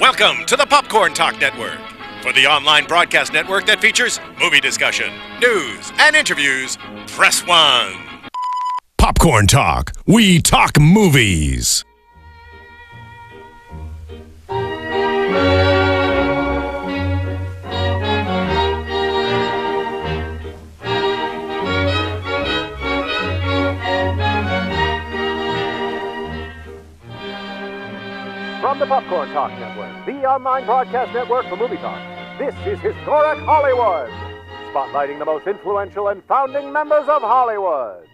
Welcome to the Popcorn Talk Network. For the online broadcast network that features movie discussion, news, and interviews, press one. Popcorn Talk. We talk movies. The Popcorn Talk Network, the online broadcast network for movie talk, this is Historic Hollywood, spotlighting the most influential and founding members of Hollywood.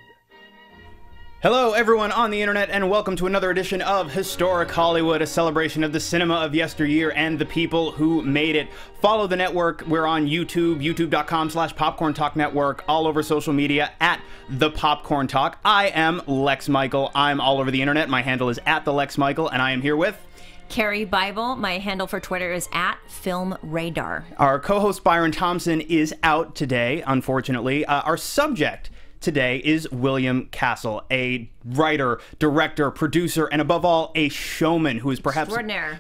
Hello, everyone on the internet, and welcome to another edition of Historic Hollywood, a celebration of the cinema of yesteryear and the people who made it. Follow the network. We're on YouTube, youtube.com slash popcorn talk network, all over social media at the popcorn talk. I am Lex Michael. I'm all over the internet. My handle is at the Lex Michael, and I am here with Karie Bible. My handle for Twitter is at Film Radar. our co-host Byron Thompson is out today, unfortunately. Uh, our subject today is William Castle, a writer, director, producer, and above all, a showman who is perhaps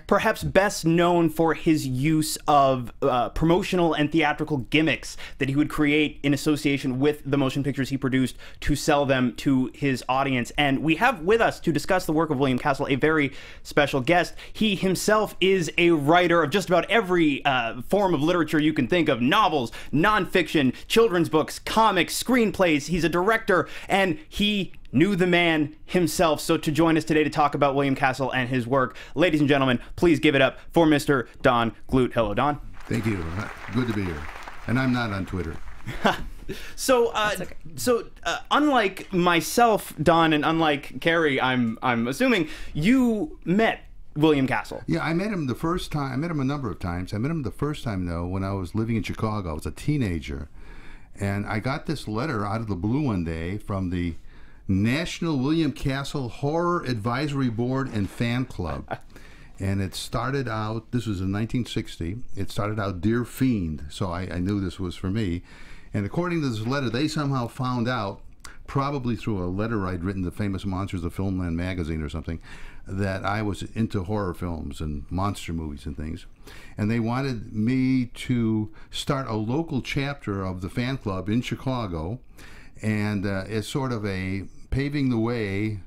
perhaps best known for his use of uh, promotional and theatrical gimmicks that he would create in association with the motion pictures he produced to sell them to his audience. And we have with us to discuss the work of William Castle a very special guest. He himself is a writer of just about every uh, form of literature you can think of novels, nonfiction, children's books, comics, screenplays. He's a director, and he knew the man himself. So, to join us today to talk about William Castle and his work, ladies and gentlemen, please give it up for Mr. Don Glut. Hello, Don. Thank you. Good to be here. And I'm not on Twitter. So, uh, so uh, unlike myself, Don, and unlike Karie, I'm I'm assuming you met William Castle. Yeah, I met him the first time. I met him a number of times. I met him the first time, though, when I was living in Chicago. I was a teenager. And I got this letter out of the blue one day from the National William Castle Horror Advisory Board and Fan Club. and it started out, this was in 1960, it started out Dear Fiend. So I, I knew this was for me. And according to this letter, they somehow found out, probably through a letter I'd written to Famous Monsters of Filmland magazine or something, that I was into horror films and monster movies and things. And they wanted me to start a local chapter of the fan club in Chicago. And uh, it's sort of a paving the way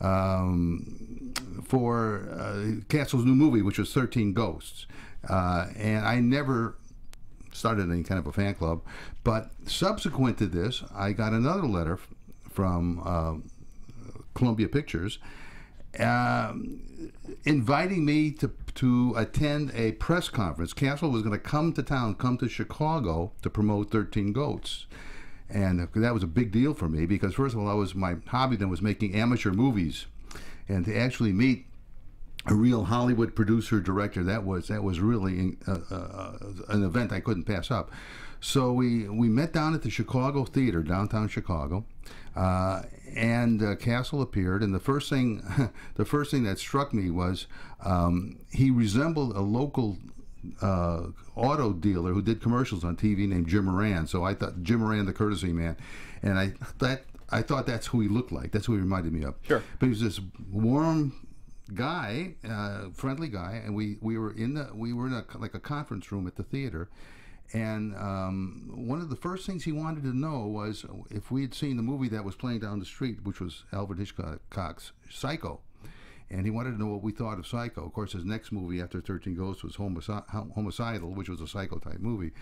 um, for uh, Castle's new movie, which was 13 Ghosts. Uh, and I never started any kind of a fan club. But subsequent to this, I got another letter from uh, Columbia Pictures um, inviting me to to attend a press conference. Castle was going to come to town, come to Chicago to promote 13 Ghosts. And that was a big deal for me because first of all, I was my hobby then was making amateur movies, and to actually meet a real Hollywood producer director that was that was really uh, uh, an event I couldn't pass up. So we we met down at the Chicago Theater, downtown Chicago, uh, and uh, Castle appeared. And the first thing the first thing that struck me was um, he resembled a local. Uh, auto dealer who did commercials on TV named Jim Moran. So I thought Jim Moran, the courtesy man, and I that I thought that's who he looked like. That's who he reminded me of. Sure. But he was this warm guy, uh, friendly guy, and we, we were in the we were in a like a conference room at the theater, and um, one of the first things he wanted to know was if we had seen the movie that was playing down the street, which was Alfred Hitchcock's Psycho, and he wanted to know what we thought of Psycho. Of course, his next movie after Thirteen Ghosts was Homici- Homicidal, which was a Psycho type movie,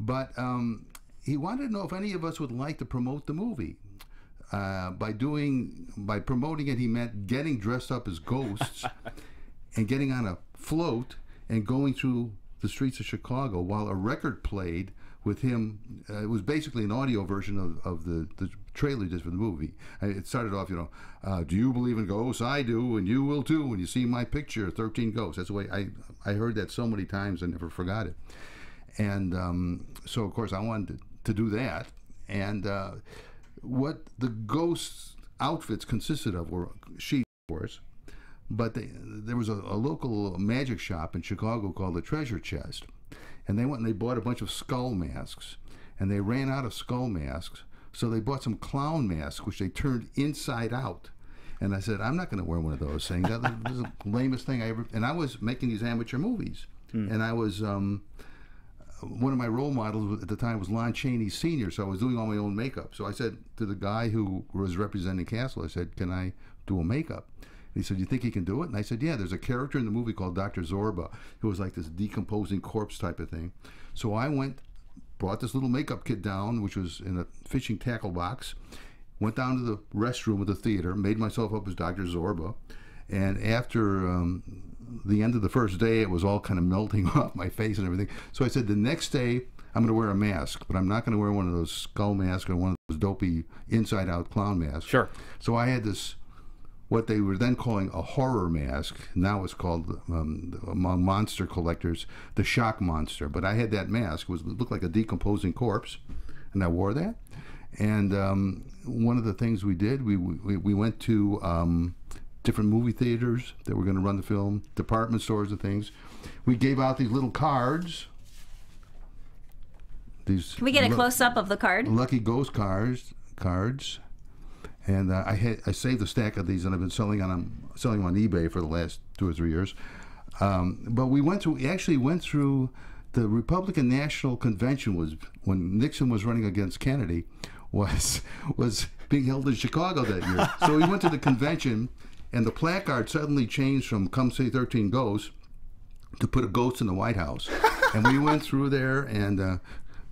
but um, he wanted to know if any of us would like to promote the movie. Uh, by doing by promoting it he meant getting dressed up as ghosts and getting on a float and going through the streets of chicago while a record played with him. Uh, it was basically an audio version of, of the, the trailer just for the movie. It started off you know uh, do you believe in ghosts? I do and you will too when you see my picture 13 ghosts. That's the way i i heard that so many times i never forgot it. And um, so of course I wanted to, to do that. And uh, what the ghosts outfits consisted of were sheets, of course, but they, there was a, a local magic shop in Chicago called the Treasure Chest, and they went and they bought a bunch of skull masks, and they ran out of skull masks, so they bought some clown masks which they turned inside out. And I said, I'm not going to wear one of those things. That was the lamest thing I ever. And I was making these amateur movies, and I was. Um, one of my role models at the time was Lon Chaney Sr., so I was doing all my own makeup. So I said to the guy who was representing Castle, I said, Can I do a makeup? And he said, You think he can do it? And I said, Yeah, there's a character in the movie called Dr. Zorba who was like this decomposing corpse type of thing. So I went, brought this little makeup kit down, which was in a fishing tackle box, went down to the restroom of the theater, made myself up as Dr. Zorba. And after um, the end of the first day, it was all kind of melting off my face and everything. So I said, the next day, I'm going to wear a mask, but I'm not going to wear one of those skull masks or one of those dopey inside out clown masks. Sure. So I had this, what they were then calling a horror mask. Now it's called, um, among monster collectors, the shock monster. But I had that mask, it, was, it looked like a decomposing corpse, and I wore that. And um, one of the things we did, we, we, we went to um, different movie theaters that were going to run the film, department stores and things. We gave out these little cards. These Can we get a close up of the card? Lucky Ghost cards, cards, and uh, I had I saved a stack of these, and I've been selling on 'em- selling them on eBay for the last two or three years. Um, but we went through, we actually went through the Republican National Convention was when Nixon was running against Kennedy, was was being held in Chicago that year. so we went to the convention, and the placard suddenly changed from "Come Say 13 Ghosts" to put a ghost in the White House. and we went through there, and uh,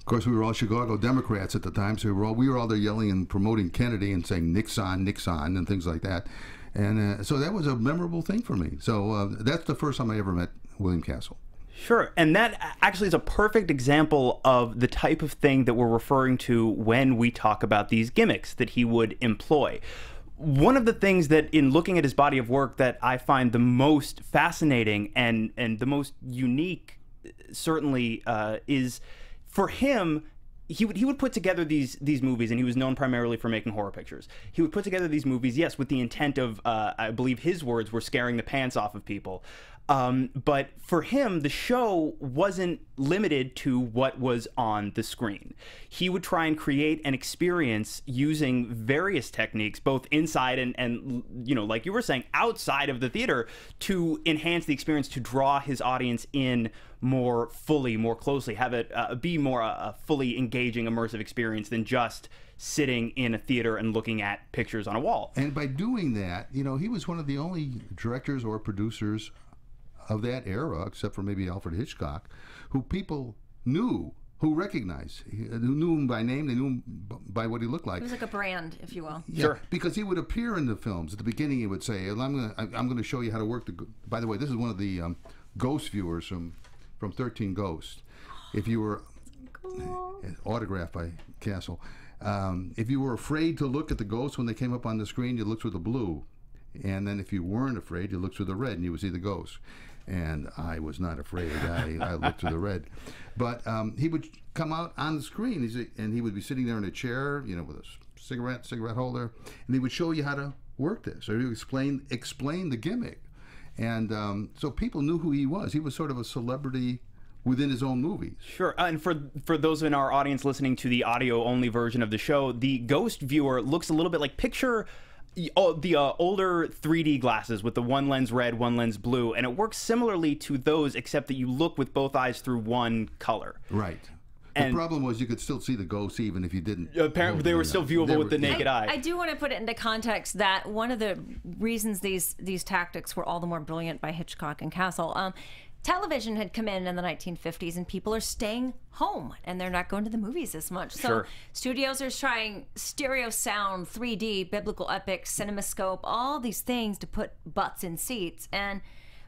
of course we were all Chicago Democrats at the time, so we were all, we were all there yelling and promoting Kennedy and saying Nixon, Nixon, and things like that. And uh, so that was a memorable thing for me. So uh, that's the first time I ever met William Castle. Sure. And that actually is a perfect example of the type of thing that we're referring to when we talk about these gimmicks that he would employ. One of the things that, in looking at his body of work, that I find the most fascinating and, and the most unique, certainly, uh, is for him, he would he would put together these these movies, and he was known primarily for making horror pictures. He would put together these movies, yes, with the intent of, uh, I believe his words were scaring the pants off of people. Um, but for him, the show wasn't limited to what was on the screen. He would try and create an experience using various techniques, both inside and, and you know, like you were saying, outside of the theater, to enhance the experience, to draw his audience in more fully, more closely, have it uh, be more a, a fully engaging, immersive experience than just sitting in a theater and looking at pictures on a wall. And by doing that, you know, he was one of the only directors or producers of that era, except for maybe Alfred Hitchcock, who people knew, who recognized, who knew him by name, they knew him by what he looked like. It was like a brand, if you will. Yeah, because he would appear in the films. At the beginning, he would say, "I'm going to, I'm going to show you how to work the." By the way, this is one of the um, ghost viewers from from Thirteen Ghosts. If you were autographed by Castle, um, if you were afraid to look at the ghosts when they came up on the screen, you looked through the blue, and then if you weren't afraid, you looked through the red, and you would see the ghost. And I was not afraid. I, I looked to the red, but um, he would come out on the screen, and he would be sitting there in a chair, you know, with a cigarette cigarette holder, and he would show you how to work this, or he would explain explain the gimmick, and um, so people knew who he was. He was sort of a celebrity within his own movies. Sure, uh, and for for those in our audience listening to the audio only version of the show, the Ghost viewer looks a little bit like picture the uh, older 3D glasses with the one lens red, one lens blue, and it works similarly to those, except that you look with both eyes through one color. Right. The problem was you could still see the ghosts even if you didn't. Apparently, they were still viewable They with the were- yeah. naked eye. I do want to put it into context that one of the reasons these these tactics were all the more brilliant by Hitchcock and Castle. Um, television had come in in the 1950s, and people are staying home and they're not going to the movies as much. So Sure. studios are trying stereo sound, 3D, biblical epic, cinemascope, all these things to put butts in seats. And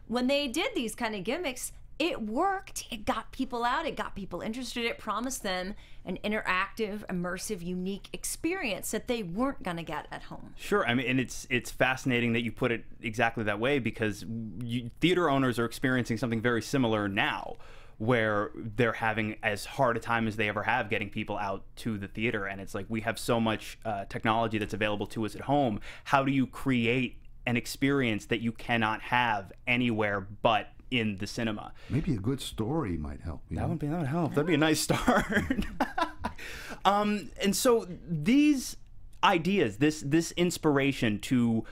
when they did these kind of gimmicks, it worked. It got people out. It got people interested. It promised them an interactive, immersive, unique experience that they weren't going to get at home. Sure, I mean, and it's it's fascinating that you put it exactly that way because you, theater owners are experiencing something very similar now, where they're having as hard a time as they ever have getting people out to the theater, and it's like we have so much uh, technology that's available to us at home. How do you create an experience that you cannot have anywhere but in the cinema? Maybe a good story might help. You That know? would be that would help. That'd be a nice start. um, and so these ideas, this this inspiration to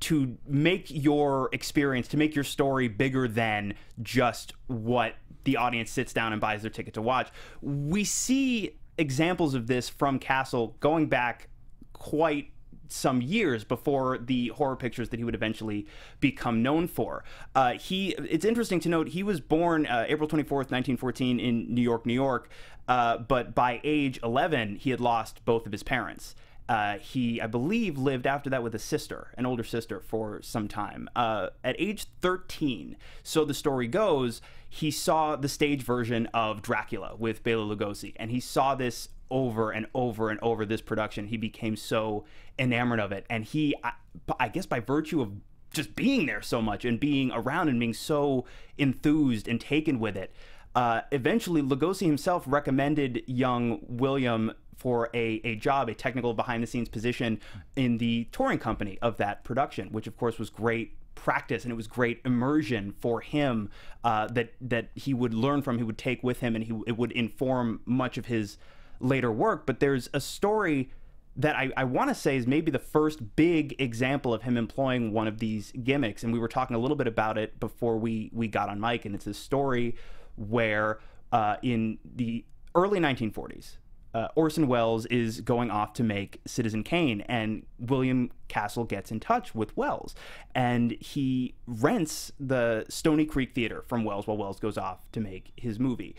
to make your experience, to make your story bigger than just what the audience sits down and buys their ticket to watch. We see examples of this from Castle going back quite some years before the horror pictures that he would eventually become known for. Uh, he, it's interesting to note, he was born uh, April 24th, 1914, in New York, New York, uh, but by age 11, he had lost both of his parents. Uh, he, I believe, lived after that with a sister, an older sister, for some time. Uh, at age 13, so the story goes, he saw the stage version of Dracula with Bela Lugosi, and he saw this over and over and over this production. He became so enamored of it, and he, I, I guess, by virtue of just being there so much and being around and being so enthused and taken with it. Uh, eventually, Lugosi himself recommended young William for a, a job, a technical behind the scenes position in the touring company of that production, which of course was great practice and it was great immersion for him uh, that that he would learn from, he would take with him, and he it would inform much of his later work. But there's a story that I, I want to say is maybe the first big example of him employing one of these gimmicks, and we were talking a little bit about it before we we got on mic, and it's a story where uh, in the early 1940s, uh, Orson Welles is going off to make Citizen Kane, and William Castle gets in touch with Welles, and he rents the Stony Creek Theater from Welles while Welles goes off to make his movie.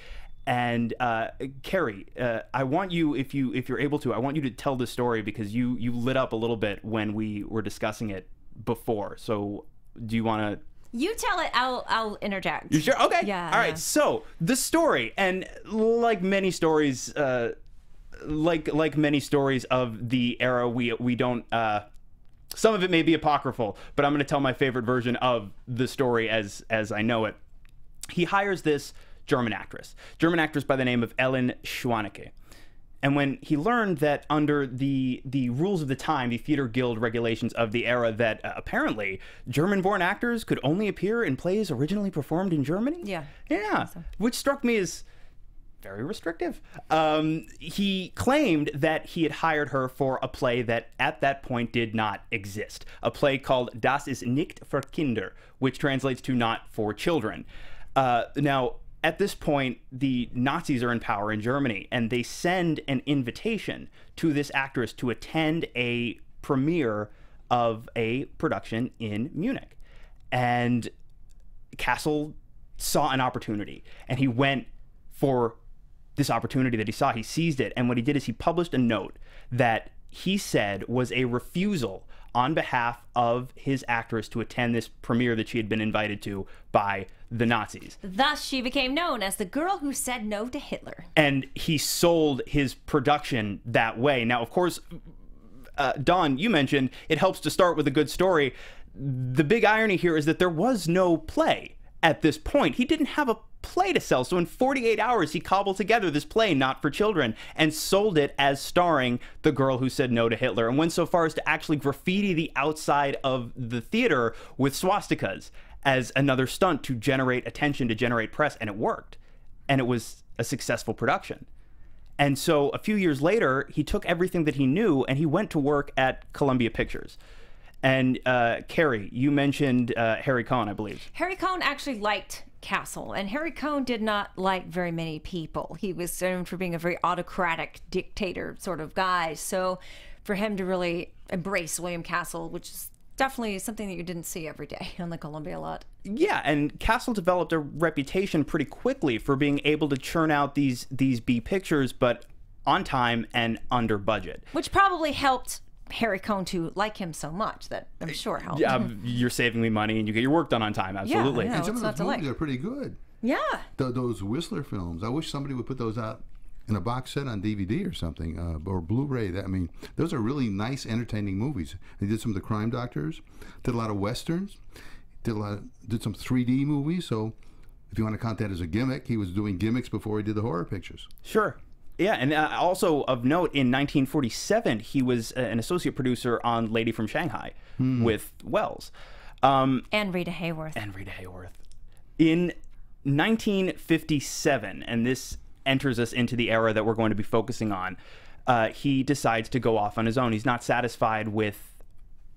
And uh, Karie, uh, I want you, if you if you're able to, I want you to tell the story because you you lit up a little bit when we were discussing it before. So, do you want to You tell it. I'll I'll interject. you sure? Okay. Yeah, All right. yeah. So the story, and like many stories, uh, like like many stories of the era, we we don't. Uh, some of it may be apocryphal, but I'm going to tell my favorite version of the story as as I know it. He hires this German actress, German actress by the name of Ellen Schwanneke. And when he learned that under the the rules of the time, the theater guild regulations of the era, that uh, apparently German-born actors could only appear in plays originally performed in Germany. Yeah. yeah, which struck me as very restrictive. Um, he claimed that he had hired her for a play that at that point did not exist, a play called Das ist nicht für Kinder, which translates to not for children. Uh, now, at this point, the Nazis are in power in Germany, and they send an invitation to this actress to attend a premiere of a production in Munich. And Castle saw an opportunity and he went for this opportunity that he saw. He seized it. And what he did is he published a note that he said was a refusal on behalf of his actress to attend this premiere that she had been invited to by the Nazis. Thus, she became known as the girl who said no to Hitler. And he sold his production that way. Now, of course, uh, Don, you mentioned it helps to start with a good story. The big irony here is that there was no play at this point. He didn't have a play to sell. So in 48 hours, he cobbled together this play, Not for Children, and sold it as starring the girl who said no to Hitler, and went so far as to actually graffiti the outside of the theater with swastikas as another stunt to generate attention, to generate press, and it worked. And it was a successful production. And so a few years later, he took everything that he knew and he went to work at Columbia Pictures. And uh, Karie, you mentioned uh, Harry Cohn, I believe. Harry Cohn actually liked Castle, and Harry Cohn did not like very many people. He was known for being a very autocratic dictator sort of guy. So, for him to really embrace William Castle, which is definitely something that you didn't see every day on the Columbia lot. Yeah, and Castle developed a reputation pretty quickly for being able to churn out these these B pictures, but on time and under budget. Which probably helped Harry Cohn to like him so much that I'm sure helped. Um, you're saving me money and you get your work done on time. Absolutely. know. and some it's of not those movies like. are pretty good. Yeah. Th- those Whistler films. I wish somebody would put those out in a box set on DVD or something, uh, or Blu-ray. That I mean, those are really nice, entertaining movies. They did some of the Crime Doctors, did a lot of westerns, did a lot, did some 3D movies. So, if you want to count that as a gimmick, he was doing gimmicks before he did the horror pictures. Sure. Yeah, and uh, also of note, in 1947, he was uh, an associate producer on Lady from Shanghai with Welles. Um, And Rita Hayworth. and Rita Hayworth. In 1957, and this enters us into the era that we're going to be focusing on, uh, he decides to go off on his own. He's not satisfied with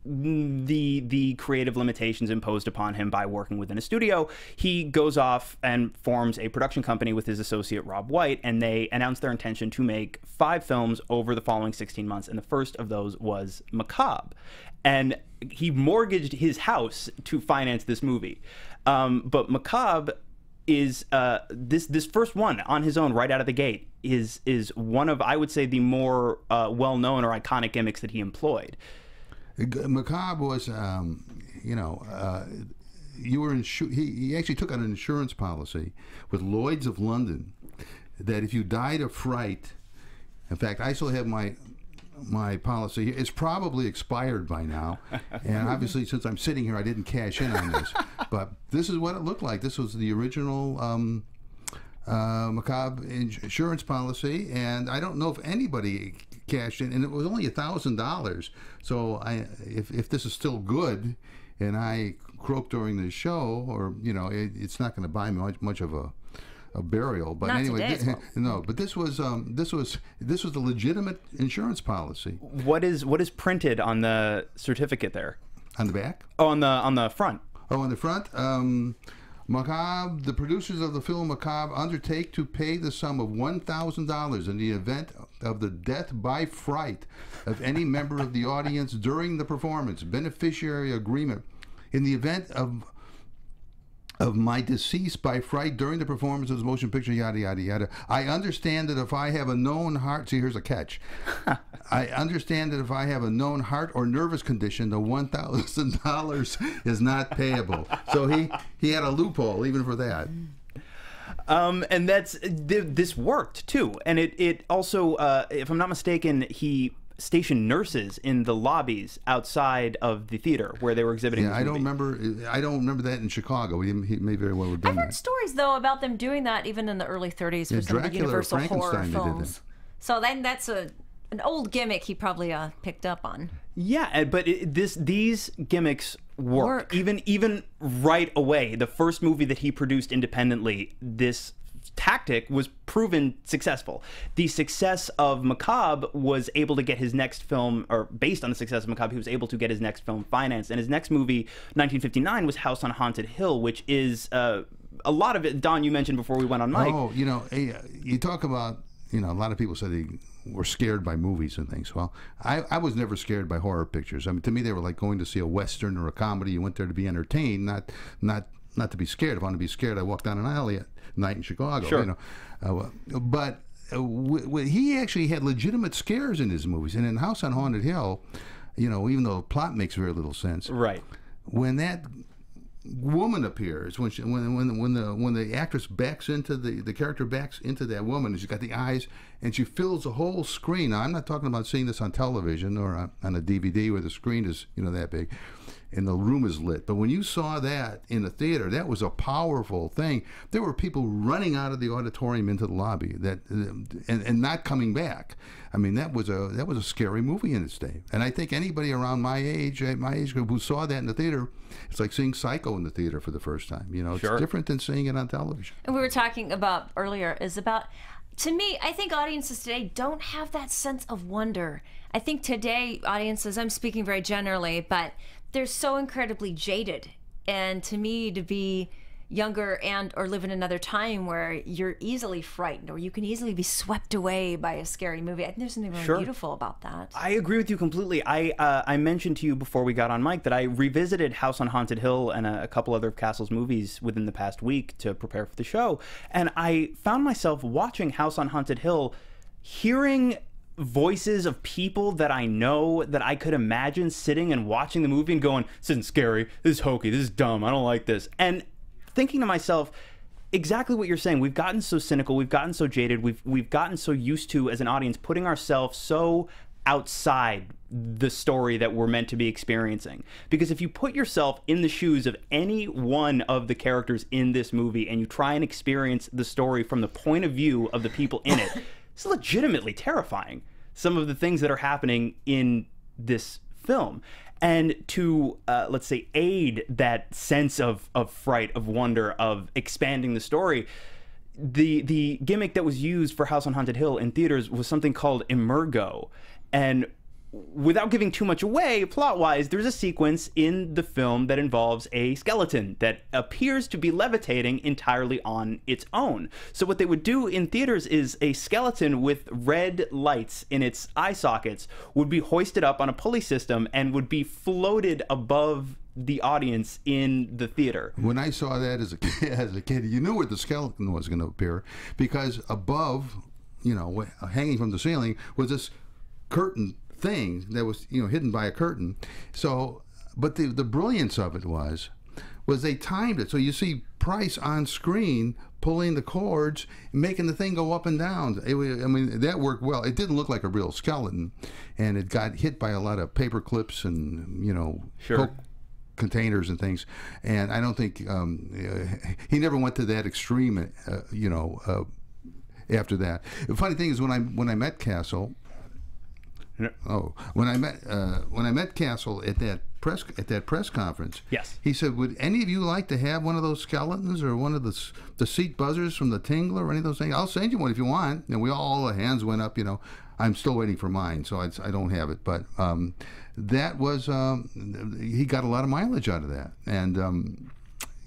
the the creative limitations imposed upon him by working within a studio, he goes off and forms a production company with his associate Robb White, and they announce their intention to make five films over the following 16 months. And the first of those was Macabre, and he mortgaged his house to finance this movie. Um, but Macabre is uh, this this first one on his own right out of the gate is is one of I would say the more uh, well known or iconic gimmicks that he employed. Macabre was, um, you know, uh, you were insu- he, he actually took out an insurance policy with Lloyd's of London that if you died of fright, in fact, I still have my my policy. It's probably expired by now, and obviously, since I'm sitting here, I didn't cash in on this. But this is what it looked like. This was the original. Um, uh, macabre insurance policy, and I don't know if anybody cashed in, and it was only a thousand dollars. So I, if if this is still good, and I croak during the show, or you know, it, it's not going to buy me much much of a a burial. But Not anyway, today, well. no. But this was um, this was this was a legitimate insurance policy What is what is printed on the certificate there? on the back. Oh, on the on the front. Oh, on the front, um, Macabre, the producers of the film Macabre undertake to pay the sum of $1,000 in the event of the death by fright of any member of the audience during the performance. Beneficiary agreement. In the event of of my decease by fright during the performance of the motion picture, yada, yada, yada. I understand that if I have a known heart, see, here's a catch. I understand that if I have a known heart or nervous condition, the $1,000 is not payable. So he, he had a loophole even for that. Um, and that's th- this worked too, and it it also, uh, if I'm not mistaken, he stationed nurses in the lobbies outside of the theater where they were exhibiting. Yeah, I don't remember. I don't remember that in Chicago. He, he may very well have done I've heard that. stories though about them doing that even in the early 30s for Yeah, some of the Universal horror Frankenstein, they films. So then that's a an old gimmick he probably uh, picked up on. Yeah, but it, this these gimmicks work. Work. even even right away. The first movie that he produced independently, this tactic was proven successful. The success of Macabre was able to get his next film, or based on the success of Macabre, he was able to get his next film financed. And his next movie, 1959, was House on Haunted Hill, which is uh, a lot of it. Don, you mentioned before we went on mic. Oh, you know, eh, you talk about, you know, a lot of people said they were scared by movies and things. Well, I, I was never scared by horror pictures. I mean, to me, they were like going to see a western or a comedy. You went there to be entertained, not not not to be scared. If I want to be scared, I walk down an alley at night in Chicago. Sure. You know, uh, but. Uh, w- w- he actually had legitimate scares in his movies, and in House on Haunted Hill, you know, even though the plot makes very little sense, Right. when that woman appears when she, when when when the when the actress backs into the the character backs into that woman and she's got the eyes and she fills the whole screen. Now, i'm not talking about seeing this on television or on, on a dvd where the screen is you know that big and the room is lit. But when you saw that in the theater that was a powerful thing. There were people running out of the auditorium into the lobby that and, and not coming back. I mean that was a that was a scary movie in its day. And i think anybody around my age uh, my age group who saw that in the theater it's like seeing psycho in the theater for the first time you know? It's Sure. different than seeing it on television. And we were talking about earlier is about to me, I think audiences today don't have that sense of wonder. I think today audiences, I'm speaking very generally, but they're so incredibly jaded. And to me to be younger and or live in another time where you're easily frightened or you can easily be swept away by a scary movie. I think there's something really Sure. beautiful about that. I agree with you completely. I uh, I mentioned to you before we got on mic that I revisited House on Haunted Hill and a, a couple other of Castle's movies within the past week to prepare for the show, and I found myself watching House on Haunted Hill, hearing voices of people that I know that I could imagine sitting and watching the movie and going, "This isn't scary. This is hokey. This is dumb. I don't like this," and thinking to myself exactly what you're saying. We've gotten so cynical, we've gotten so jaded, we've we've gotten so used to as an audience putting ourselves so outside the story that we're meant to be experiencing. Because if you put yourself in the shoes of any one of the characters in this movie and you try and experience the story from the point of view of the people in it, it's legitimately terrifying. Some of the things that are happening in this film and to uh, let's say aid that sense of of fright of wonder of expanding the story the the gimmick that was used for House on Haunted Hill in theaters was something called emergo and without giving too much away, plot wise, there's a sequence in the film that involves a skeleton that appears to be levitating entirely on its own. So, what they would do in theaters is a skeleton with red lights in its eye sockets would be hoisted up on a pulley system and would be floated above the audience in the theater. When I saw that as a kid, as a kid, you knew where the skeleton was going to appear because above, you know, hanging from the ceiling was this curtain thing that was, you know, hidden by a curtain. So, but the the brilliance of it was, was they timed it so you see Price on screen pulling the cords, making the thing go up and down. It, I mean, that worked well. It didn't look like a real skeleton, and it got hit by a lot of paper clips and you know, Sure. Coke containers and things. And I don't think um, uh, he never went to that extreme. Uh, you know, uh, after that. The funny thing is when I when I met Castle. Oh, when I met uh, when I met Castle at that press at that press conference, Yes. he said, "Would any of you like to have one of those skeletons or one of the the seat buzzers from the Tingler or any of those things? I'll send you one if you want." And we all, all the hands went up. You know, I'm still waiting for mine, so I, I don't have it. But um, that was um, he got a lot of mileage out of that, and um,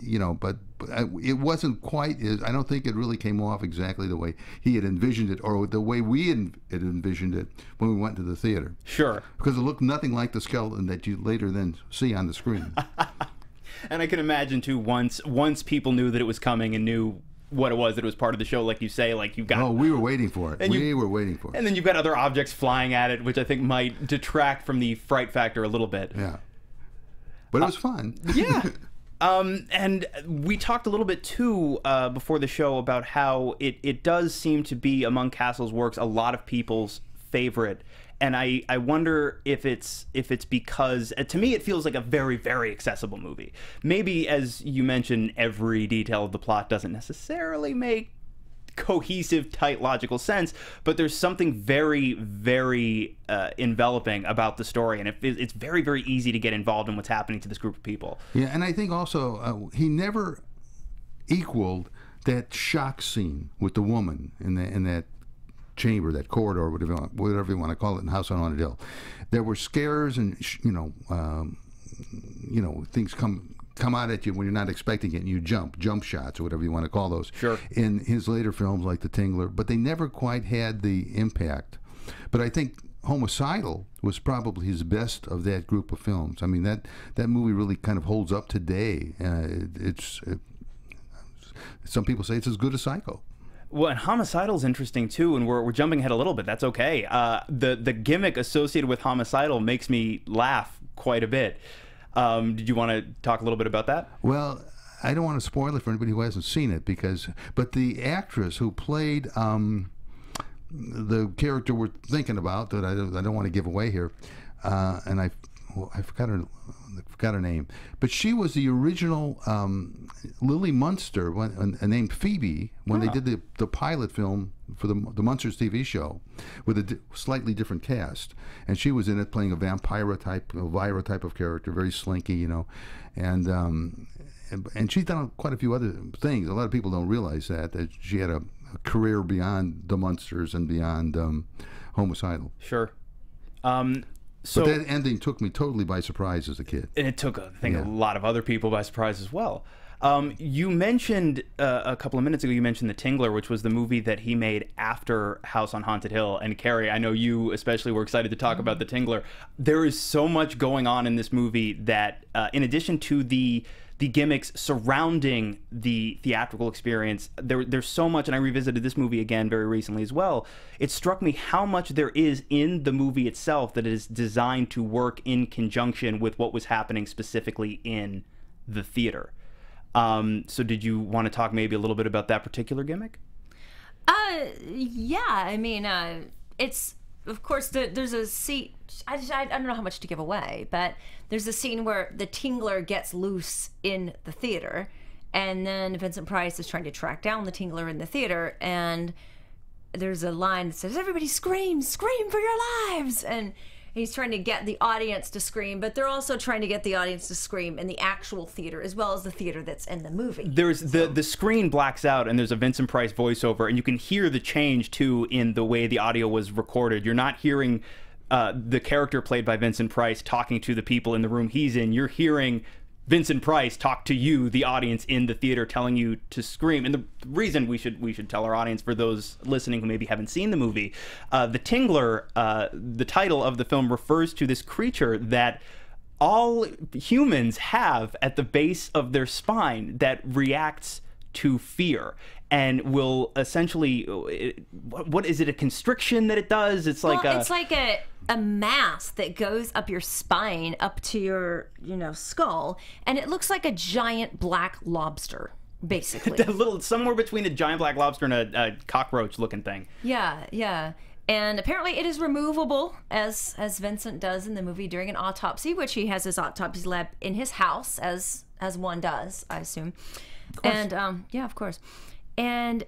you know, but, but I, it wasn't quite as I don't think it really came off exactly the way he had envisioned it or the way we had envisioned it when we went to the theater Sure. because it looked nothing like the skeleton that you later then see on the screen. And I can imagine too once once people knew that it was coming and knew what it was that it was part of the show, like you say, like you got oh, we were waiting for it. And we you- were waiting for it. and then you've got other objects flying at it, which I think might detract from the fright factor a little bit. yeah, but it was fun. Yeah. Um, and we talked a little bit too uh, before the show about how it, it does seem to be among Castle's works a lot of people's favorite. And I, I wonder if it's if it's because uh, to me it feels like a very very accessible movie. Maybe as you mentioned, every detail of the plot doesn't necessarily make cohesive, tight, logical sense, but there's something very, very uh, enveloping about the story, and it, it's very, very easy to get involved in what's happening to this group of people. Yeah, and I think also uh, he never equaled that shock scene with the woman in the in that chamber, that corridor, whatever you want- whatever you want to call it, in House on Haunted Hill. There were scares and you know, um, you know, things come come out at you when you're not expecting it, and you jump, jump shots or whatever you want to call those. Sure. In his later films like The Tingler, but they never quite had the impact. But I think Homicidal was probably his best of that group of films. I mean that that movie really kind of holds up today. Uh, it, it's it, some people say it's as good as Psycho. Well, and homicidal's interesting too, and we're, we're jumping ahead a little bit. That's okay. Uh, the the gimmick associated with homicidal makes me laugh quite a bit. Um, did you want to talk a little bit about that? Well, I don't want to spoil it for anybody who hasn't seen it because, but the actress who played um, the character we're thinking about that I don't, I don't want to give away here, uh, and I, well, I forgot her, I forgot her name, but she was the original um, Lily Munster, when, uh, named Phoebe, when they did the the pilot film for the the Munsters TV show, with a di- slightly different cast, and she was in it playing a vampire type, Elvira type of character, very slinky, you know, and. Um, and, and she's done quite a few other things. A lot of people don't realize that that she had a, a career beyond the Munsters and beyond um, homicidal. Sure. Um, so But that ending took me totally by surprise as a kid. and it took, I think, Yeah. a lot of other people by surprise as well. Um, you mentioned uh, a couple of minutes ago. You mentioned The Tingler, which was the movie that he made after House on Haunted Hill. And Karie, I know you especially were excited to talk about The Tingler. There is so much going on in this movie that, uh, in addition to the the gimmicks surrounding the theatrical experience. There, there's so much, and I revisited this movie again very recently as well. It struck me how much there is in the movie itself that is designed to work in conjunction with what was happening specifically in the theater. Um, so, did you want to talk maybe a little bit about that particular gimmick? Uh, yeah. I mean, uh, it's of course the, there's a scene. I, just, I I don't know how much to give away, but there's a scene where the Tingler gets loose in the theater, and then Vincent Price is trying to track down the Tingler in the theater, and there's a line that says, "Everybody scream, scream for your lives!" and he's trying to get the audience to scream, but they're also trying to get the audience to scream in the actual theater as well as the theater that's in the movie. there's the the screen blacks out and there's a Vincent Price voiceover and you can hear the change too in the way the audio was recorded. You're not hearing uh, the character played by Vincent Price talking to the people in the room he's in, you're hearing Vincent Price talk to you, the audience in the theater, telling you to scream. And the reason we should we should tell our audience for those listening who maybe haven't seen the movie, uh, the Tingler, uh, the title of the film refers to this creature that all humans have at the base of their spine that reacts to fear and will essentially what is it a constriction that it does? It's like well, a it's like a a mass that goes up your spine up to your you know skull and it looks like a giant black lobster basically. A little somewhere between a giant black lobster and a, a cockroach looking thing. Yeah yeah. And apparently it is removable as as Vincent does in the movie during an autopsy which he has his autopsy lab in his house as as one does I assume and um yeah of course and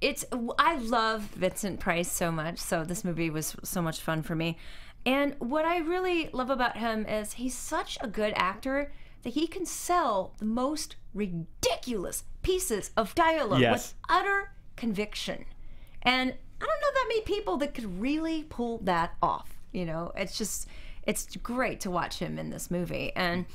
it's I love Vincent Price so much, so this movie was so much fun for me. And what I really love about him is he's such a good actor that he can sell the most ridiculous pieces of dialogue Yes. with utter conviction. And I don't know that many people that could really pull that off. You know, it's just it's great to watch him in this movie. And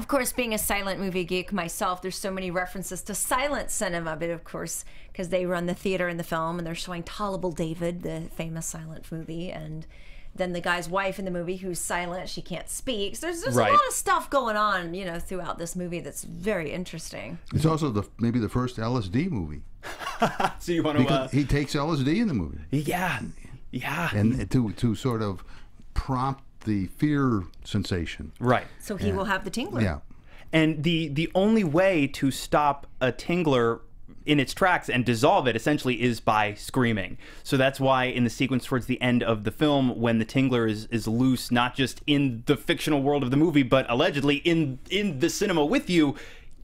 of course, being a silent movie geek myself, there's so many references to silent cinema, but of course, because they run the theater in the film and they're showing Tol'able David, the famous silent movie, and then the guy's wife in the movie who's silent, she can't speak. So there's, there's Right. a lot of stuff going on, you know, throughout this movie that's very interesting. It's also the maybe the first LSD movie so you want to uh, he takes LSD in the movie, yeah yeah and to to sort of prompt the fear sensation. right So he will have the tingler. Yeah. And the the only way to stop a tingler in its tracks and dissolve it essentially is by screaming. So that's why in the sequence towards the end of the film when the tingler is is loose not just in the fictional world of the movie but allegedly in in the cinema with you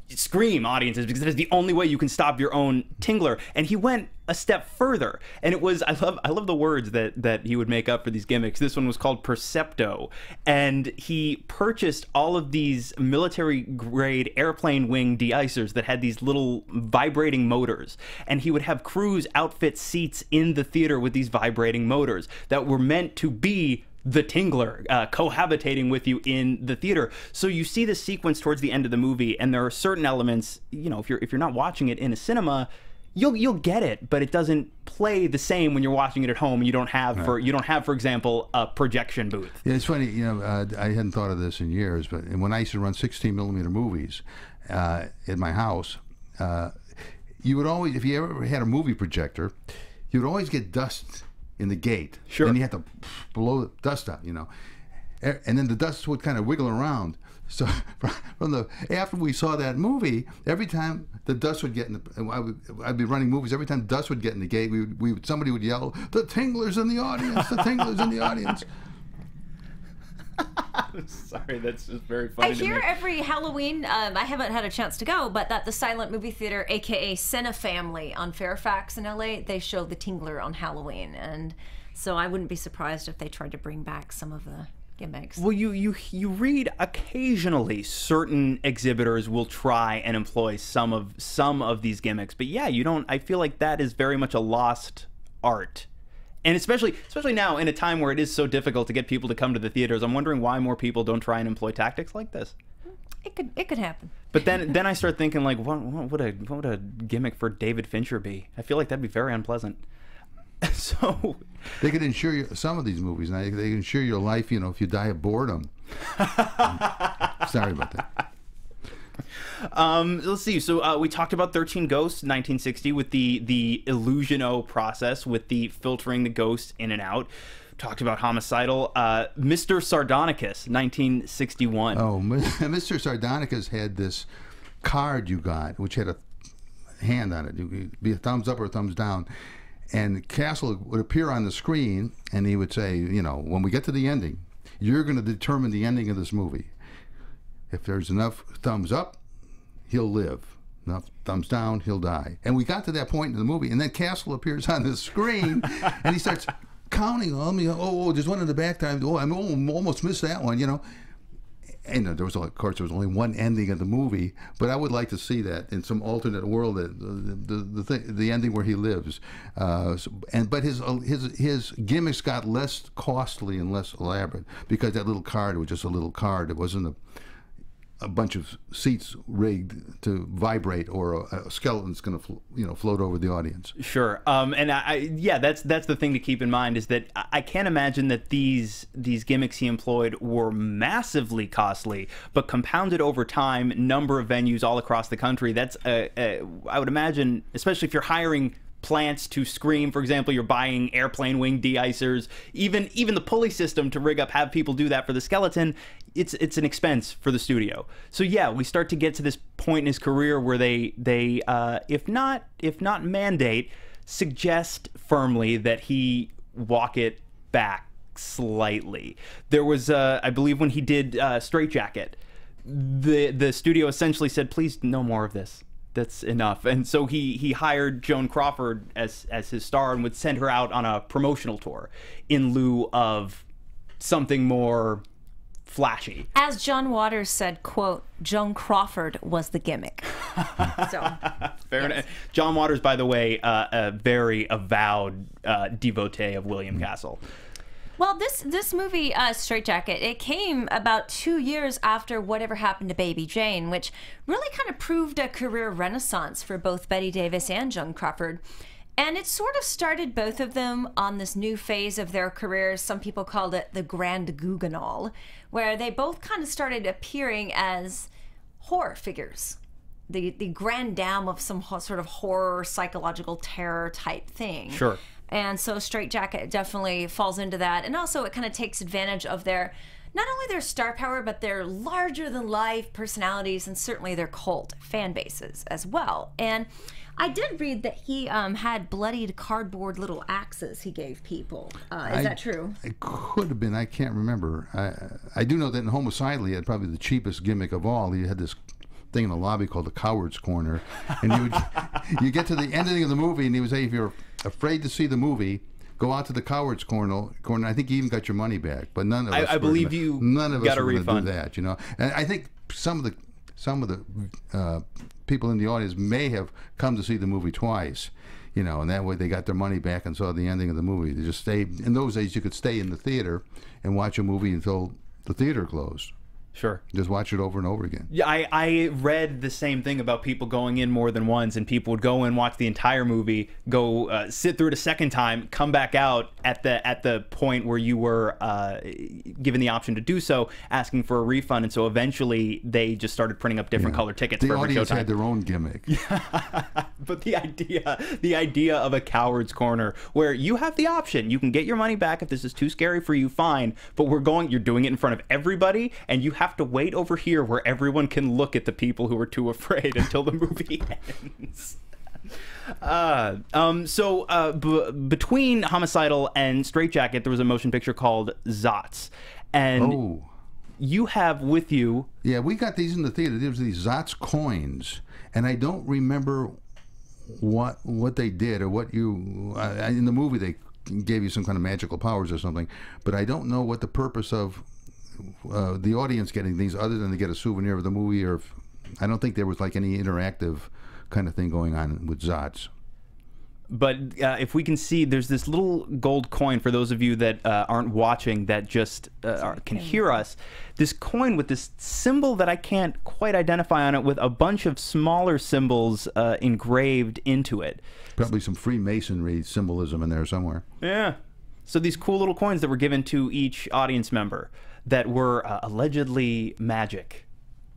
scream audiences because that is the only way you can stop your own tingler and he went a step further and it was i love i love the words that that he would make up for these gimmicks this one was called percepto and he purchased all of these military grade airplane wing de-icers that had these little vibrating motors and he would have crews outfit seats in the theater with these vibrating motors that were meant to be the Tingler uh, cohabitating with you in the theater. So you see the sequence towards the end of the movie, and there are certain elements. You know, if you're if you're not watching it in a cinema, you'll you'll get it, but it doesn't play the same when you're watching it at home. You don't have for you don't have, for example, a projection booth. Yeah, it's funny. You know, uh, I hadn't thought of this in years, but when I used to run 16 millimeter movies uh, at my house, uh, you would always, if you ever had a movie projector, you would always get dust in the gate. Sure. And you had to blow the dust out, you know, and then the dust would kind of wiggle around. So from the after we saw that movie, every time the dust would get in, the, I would, I'd be running movies. Every time dust would get in the gate, we would, we would somebody would yell, "The Tinglers in the audience! The Tinglers in the audience!" Sorry, that's just very I funny. to hear me. every Halloween. Um, I haven't had a chance to go, but that the silent movie theater, aka Cinefamily on Fairfax in LA, they show the Tingler on Halloween, and so I wouldn't be surprised if they tried to bring back some of the gimmicks. Well, you you you read occasionally certain exhibitors will try and employ some of some of these gimmicks, but yeah, you don't. I feel like that is very much a lost art, and especially especially now in a time where it is so difficult to get people to come to the theaters. I'm wondering why more people don't try and employ tactics like this. It could it could happen. But then then I start thinking like, what, what would a what would a gimmick for David Fincher be? I feel like that'd be very unpleasant. so They could insure you some of these movies. Now they could insure your life. You know, if you die of boredom. Sorry about that. Um, let's see. So uh, we talked about Thirteen Ghosts, 1960, with the the Illusion-O process, with the filtering the ghosts in and out. Talked about homicidal. Uh, Mr. Sardonicus, 1961. Oh, Mr. Sardonicus had this card you got, which had a hand on it. Be a thumbs up or a thumbs down. And Castle would appear on the screen, and he would say, you know, when we get to the ending, you're going to determine the ending of this movie. If there's enough thumbs up, he'll live. Enough thumbs down, he'll die. And we got to that point in the movie, and then Castle appears on the screen, and he starts counting on me. Oh, oh, there's one in the back time. Oh, oh, almost missed that one, you know and there was of course there was only one ending of the movie, but I would like to see that in some alternate world, that the the the, thing, the ending where he lives, uh, so- and but his his his gimmicks got less costly and less elaborate because that little card was just a little card. It wasn't a a bunch of seats rigged to vibrate, or a, a skeleton's going to you know float over the audience. Sure. Um, and I, I, yeah, that's that's the thing to keep in mind is that I- I can't imagine that these these gimmicks he employed were massively costly, but compounded over time, number of venues all across the country. That's uh, uh, I would imagine, especially if you're hiring plants to scream for example you're buying airplane wing de-icers even even the pulley system to rig up have people do that for the skeleton it's it's an expense for the studio. So yeah we start to get to this point in his career where they they uh, if not if not mandate suggest firmly that he walk it back slightly. There was uh, i believe when he did uh, Strait Jacket the the studio essentially said please no more of this. That's enough. And so he he hired Joan Crawford as as his star and would send her out on a promotional tour in lieu of something more flashy. As John Waters said, quote, Joan Crawford was the gimmick. so Fair enough. John Waters, by the way, uh, a very avowed uh, devotee of William Castle. Well, this this movie, uh, Strait Jacket, it came about two years after whatever happened to Baby Jane, which really kind of proved a career renaissance for both Bette Davis and Joan Crawford. And it sort of started both of them on this new phase of their careers. Some people called it the Grand Guignol, where they both kind of started appearing as horror figures. The, the grand dam of some ho- sort of horror, psychological terror type thing. Sure. And so Strait Jacket definitely falls into that. And also it kind of takes advantage of their not only their star power, but their larger than life personalities and certainly their cult fan bases as well. And I did read that he um, had bloodied cardboard little axes he gave people. Uh, is I- that true? It could have been. I can't remember. I I do know that in Homicidal he had probably the cheapest gimmick of all. He had this thing in the lobby called the Coward's Corner, and you would you get to the ending of the movie, and he would say, if you're afraid to see the movie. Go out to the Coward's Corner. Corner. I think you even got your money back, but none of I- us. I were believe gonna- you None of got us a were gonna refund. do that. You know, and I think some of the some of the uh, people in the audience may have come to see the movie twice. You know, and that way they got their money back and saw the ending of the movie. They just stayed. In those days, you could stay in the theater and watch a movie until the theater closed. Sure. Just watch it over and over again. Yeah, I, I read the same thing about people going in more than once, and people would go in, watch the entire movie, go uh, sit through it a second time, come back out at the at the point where you were uh, given the option to do so, asking for a refund, and so eventually they just started printing up different color tickets The for every audience showtime. had their own gimmick. but the idea the idea of a coward's corner where you have the option you can get your money back if this is too scary for you fine but we're going you're doing it in front of everybody and you have to wait over here where everyone can look at the people who are too afraid until the movie ends uh, um, so uh, b- between homicidal and straitjacket there was a motion picture called Zotz and Oh. you have with you Yeah, we got these in the theater. There was these Zotz coins, and I don't remember what what they did or what you uh, in the movie they gave you some kind of magical powers or something, but I don't know what the purpose of uh, the audience getting things other than to get a souvenir of the movie or if, I don't think there was like any interactive kind of thing going on with Zotz. but uh, if we can see, there's this little gold coin for those of you that uh, aren't watching that just uh, are, can hear us. This coin with this symbol that I can't quite identify on it, with a bunch of smaller symbols uh, engraved into it. Probably some Freemasonry symbolism in there somewhere. Yeah. So these cool little coins that were given to each audience member that were uh, allegedly magic.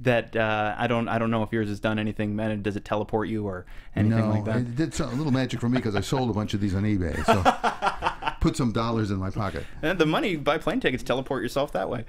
That uh, I don't I don't know if yours has done anything. Man, does it teleport you or anything no, like that? it did a little magic for me because I sold a bunch of these on eBay. So put some dollars in my pocket. And the money buy plane tickets, teleport yourself that way.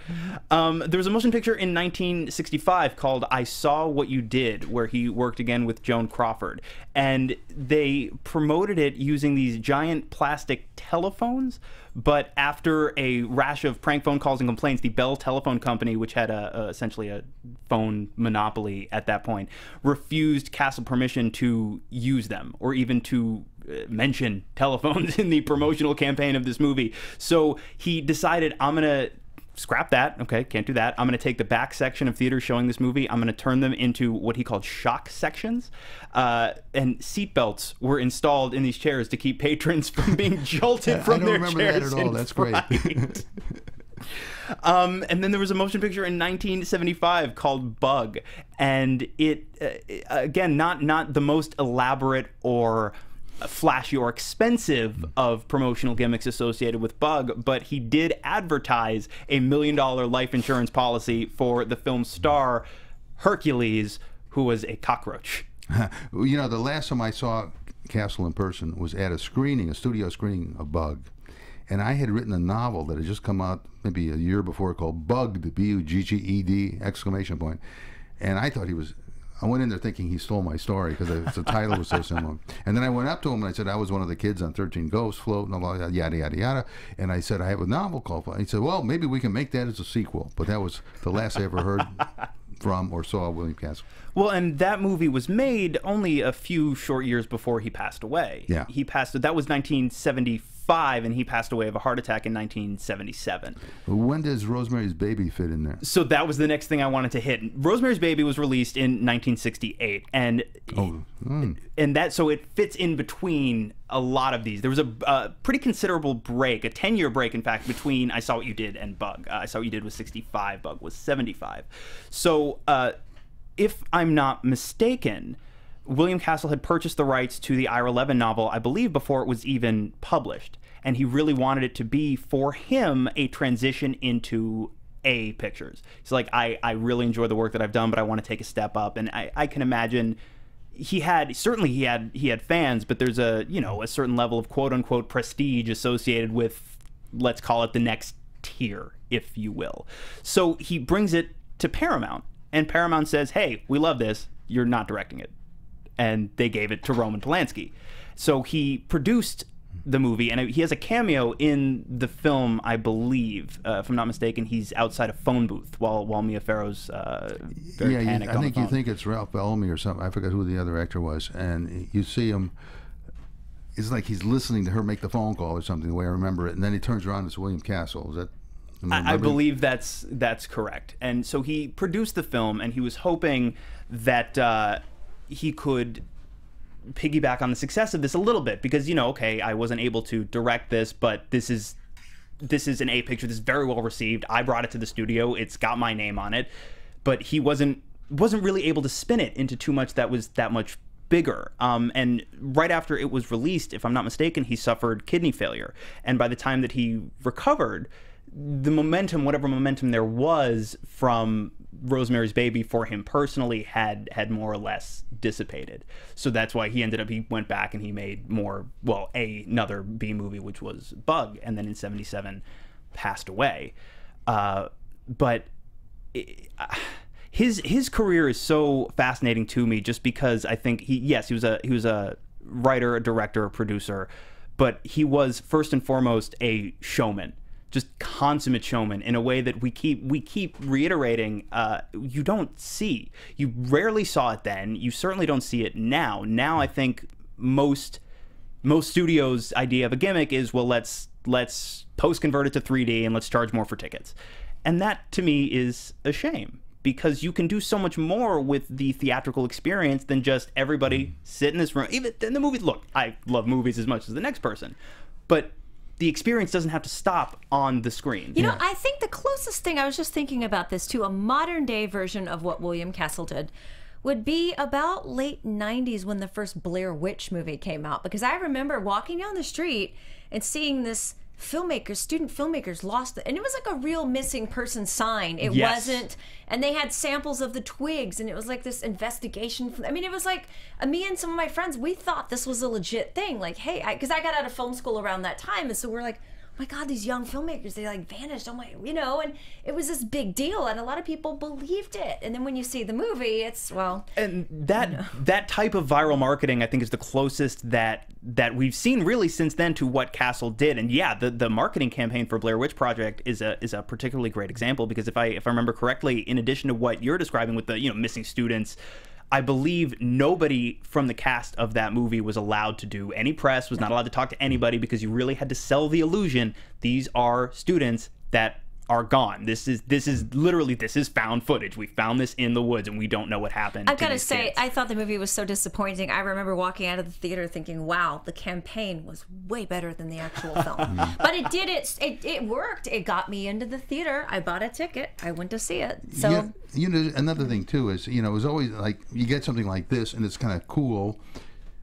Um, there was a motion picture in 1965 called "I Saw What You Did," where he worked again with Joan Crawford, and they promoted it using these giant plastic telephones. But after a rash of prank phone calls and complaints, the Bell Telephone Company, which had a, a essentially a phone monopoly at that point, refused Castle permission to use them or even to mention telephones in the promotional campaign of this movie. So he decided, I'm going to scrap that. Okay, can't do that. I'm going to take the back section of theaters showing this movie. I'm going to turn them into what he called shock sections. Uh, and seatbelts were installed in these chairs to keep patrons from being jolted I from don't their remember that chairs. at all. in That's great. Um, and then there was a motion picture in 1975 called Bug, and it uh, again not not the most elaborate or flashy or expensive of promotional gimmicks associated with Bug, but he did advertise a million dollar life insurance policy for the film star Hercules, who was a cockroach. You know, the last time I saw Castle in person was at a screening, a studio screening of Bug. And I had written a novel that had just come out maybe a year before called Bugged, B U G G E D exclamation point. And I thought he was, I went in there thinking he stole my story because the title was so similar. And then I went up to him and I said, I was one of the kids on 13 Ghosts floating, blah, yada, yada, yada. And I said, I have a novel called, he said, well, maybe we can make that as a sequel. But that was the last I ever heard from or saw William Castle. Well, and that movie was made only a few short years before he passed away. Yeah. He passed, that was 1975, and he passed away of a heart attack in 1977. When does Rosemary's Baby fit in there? So that was the next thing I wanted to hit. Rosemary's Baby was released in 1968, and Oh, mm. and that so it fits in between a lot of these. There was a, a pretty considerable break, a 10 year break, in fact, between I Saw What You Did and Bug. Uh, I Saw What You Did was 65, Bug was 75. So uh, if I'm not mistaken, William Castle had purchased the rights to the Ira Levin novel, I believe, before it was even published. And he really wanted it to be, for him, a transition into A pictures. He's like, I, I really enjoy the work that I've done, but I want to take a step up. And I, I can imagine he had certainly he had he had fans, but there's a you know a certain level of quote unquote prestige associated with let's call it the next tier, if you will. So he brings it to Paramount, and Paramount says, "Hey, we love this. You're not directing it," and they gave it to Roman Polanski. So he produced the movie, and he has a cameo in the film, I believe, uh, if I'm not mistaken. He's outside a phone booth while while Mia Farrow's uh, very yeah, you, panicked I think you think it's Ralph Bellamy or something. I forgot who the other actor was, and you see him. It's like he's listening to her make the phone call or something. The way I remember it, and then he turns around. It's William Castle. Is that? I, I believe that's that's correct. And so he produced the film, and he was hoping that uh, he could piggyback on the success of this a little bit because you know, okay, I wasn't able to direct this, but this is this is an A picture. This is very well received. I brought it to the studio. It's got my name on it, but he wasn't wasn't really able to spin it into too much that was that much bigger. Um, and right after it was released, if I'm not mistaken, he suffered kidney failure. And by the time that he recovered, the momentum, whatever momentum there was from Rosemary's Baby for him personally, had had more or less dissipated. So that's why he ended up he went back and he made more well a, another B movie, which was Bug, and then in '77 passed away. Uh, but it, his his career is so fascinating to me just because I think he yes he was a he was a writer, a director, a producer, but he was first and foremost a showman, just consummate showman in a way that we keep we keep reiterating. Uh, you don't see, you rarely saw it then. You certainly don't see it now. Now I think most most studios' idea of a gimmick is well let's let's post convert it to 3D and let's charge more for tickets. And that to me is a shame because you can do so much more with the theatrical experience than just everybody sit in this room. Even in the movies, look, I love movies as much as the next person, but the experience doesn't have to stop on the screen. You know, I think the closest thing I was just thinking about this to a modern day version of what William Castle did would be about late 90s when the first Blair Witch movie came out because I remember walking down the street and seeing this filmmakers student filmmakers lost it and it was like a real missing person sign it Yes. wasn't and they had samples of the twigs and it was like this investigation i mean it was like uh, me and some of my friends we thought this was a legit thing like hey because I, got out of film school around that time and so we're like my god these young filmmakers they like vanished. Oh my you know and it was this big deal and a lot of people believed it. And then when you see the movie it's well and that that type of viral marketing i think is the closest that that we've seen really since then to what castle did. And yeah the the marketing campaign for blair witch project is a is a particularly great example because if i if i remember correctly in addition to what you're describing with the you know missing students I believe nobody from the cast of that movie was allowed to do any press, was not allowed to talk to anybody because you really had to sell the illusion these are students that are gone. This is this is literally this is found footage. We found this in the woods, and we don't know what happened. I've got to say, kids. I thought the movie was so disappointing. I remember walking out of the theater thinking, "Wow, the campaign was way better than the actual film." but it did it, it. It worked. It got me into the theater. I bought a ticket. I went to see it. So Yeah, you know, another thing too is you know, it was always like you get something like this, and it's kind of cool.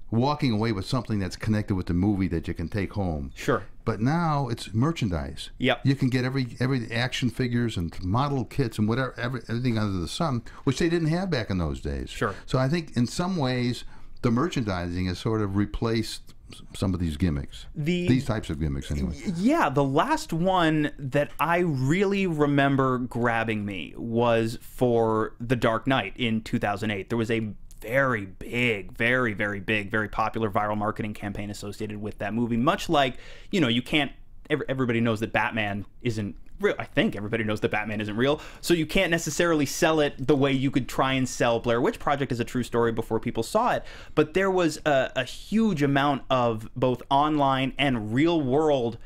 Walking away with something that's connected with the movie that you can take home. Sure. But now it's merchandise. Yep. You can get every every action figures and model kits and whatever every, everything under the sun, which they didn't have back in those days. Sure. So I think in some ways the merchandising has sort of replaced some of these gimmicks. The- these types of gimmicks anyway. Yeah, the last one that I really remember grabbing me was for The Dark Knight in 2008. There was a very big, very, very big, very popular viral marketing campaign associated with that movie. Much like, you know, you can't, everybody knows that Batman isn't real. I think everybody knows that Batman isn't real. So you can't necessarily sell it the way you could try and sell Blair Witch Project as a true story before people saw it. But there was a, a huge amount of both online and real world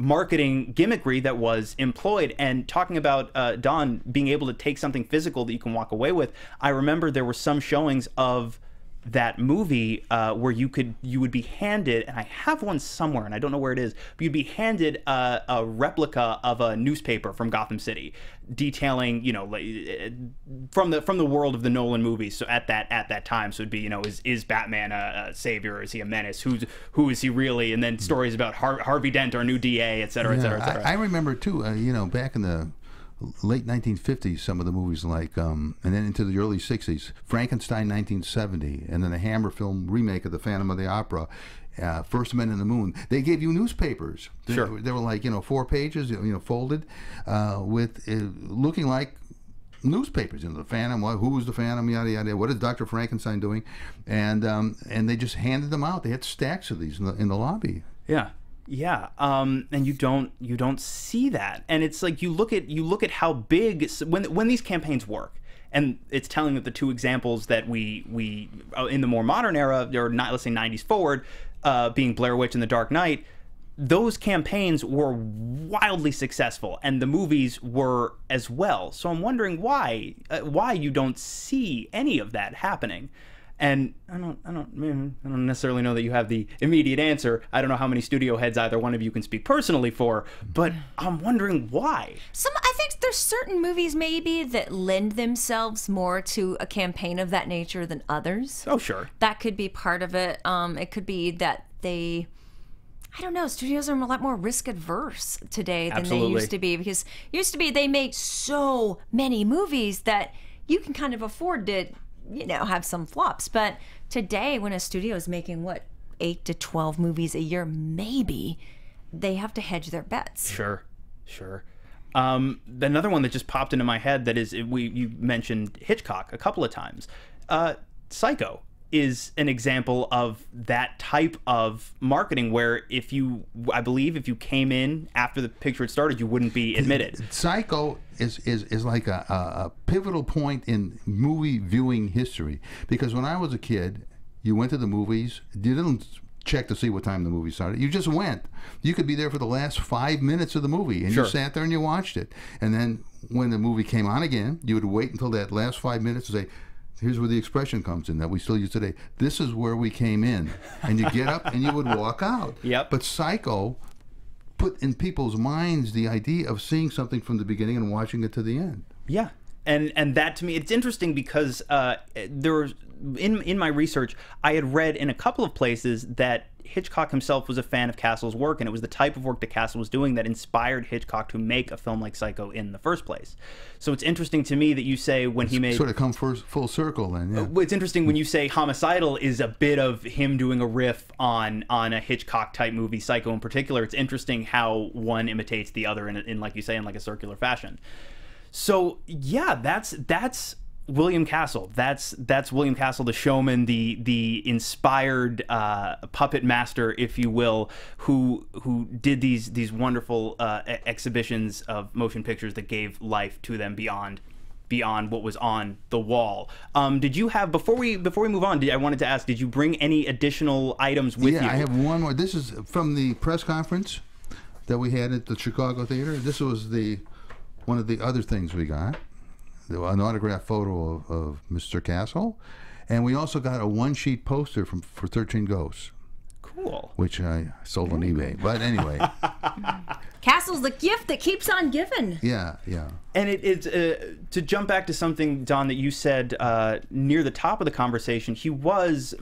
marketing gimmickry that was employed. And talking about uh, don being able to take something physical that you can walk away with i remember there were some showings of that movie uh, where you could you would be handed and i have one somewhere and i don't know where it is but you'd be handed uh, a replica of a newspaper from gotham city detailing you know like, uh, from the from the world of the nolan movies so at that at that time. So it'd be you know is is batman a, a savior? Or is he a menace? Who's who is he really? And then stories about Har- harvey dent our new da et cetera et cetera et cetera. I, I remember too. Uh, you know, back in the late 1950s, some of the movies like, um, and then into the early 60s, Frankenstein 1970, and then the Hammer film remake of The Phantom of the Opera. Uh, First Men in the Moon. They gave you newspapers. They, Sure. they were like you know four pages, you know, folded, uh, with uh, looking like newspapers. You know, the Phantom. What, who was the Phantom? Yada yada. What is Doctor Frankenstein doing? And um, and they just handed them out. They had stacks of these in the, in the lobby. Yeah. Yeah. Um, and you don't you don't see that. And it's like you look at you look at how big when when these campaigns work. And it's telling that the two examples that we we uh, in the more modern era, or not let's say 90s forward, uh, being Blair Witch and The Dark Knight, those campaigns were wildly successful, and the movies were as well. So I'm wondering why uh, why you don't see any of that happening. And I don't, I don't, I don't necessarily know that you have the immediate answer. I don't know how many studio heads either one of you can speak personally for, but I'm wondering why. some I think there's certain movies maybe that lend themselves more to a campaign of that nature than others. Oh, sure. That could be part of it. Um, it could be that they. I don't know. Studios are a lot more risk adverse today than Absolutely. they used to be because used to be they made so many movies that you can kind of afford to, you know, have some flops. But today, when a studio is making what eight to twelve movies a year, maybe they have to hedge their bets. Sure, sure. Um, another one that just popped into my head that is we you mentioned Hitchcock a couple of times. Uh, Psycho is an example of that type of marketing where if you I believe if you came in after the picture had started you wouldn't be admitted. Psycho is, is, is like a, a, pivotal point in movie viewing history because when I was a kid, you went to the movies, you didn't check to see what time the movie started. You just went. You could be there for the last five minutes of the movie and Sure. you sat there and you watched it. And then when the movie came on again, you would wait until that last five minutes to say, Here's where the expression comes in that we still use today. This is where we came in. And you get up and you would walk out. Yep. But Psycho put in people's minds the idea of seeing something from the beginning and watching it to the end. Yeah, and and that to me, it's interesting because uh, there was in in my research, I had read in a couple of places that Hitchcock himself was a fan of Castle's work, and it was the type of work that Castle was doing that inspired Hitchcock to make a film like Psycho in the first place. So it's interesting to me that you say when he made Sort of come full, full circle then, yeah. it's interesting when you say homicidal is a bit of him doing a riff on on a Hitchcock type movie, Psycho in particular. It's interesting how one imitates the other in, in like you say in like a circular fashion. So yeah, that's that's William Castle. That's that's William Castle, the showman, the the inspired uh, puppet master, if you will, who who did these these wonderful uh, exhibitions of motion pictures that gave life to them beyond beyond what was on the wall. Um, did you have before we before we move on? Did, I wanted to ask, did you bring any additional items with yeah, you? I have one more. This is from the press conference that we had at the Chicago Theater. This was the one of the other things we got an autographed photo of, of Mr. Castle, and we also got a one sheet poster from for 13 Ghosts, Cool. which I sold on eBay. But anyway, Castle's the gift that keeps on giving. yeah, yeah. And it, it's uh, to jump back to something, Don, that you said uh, near the top of the conversation. He was,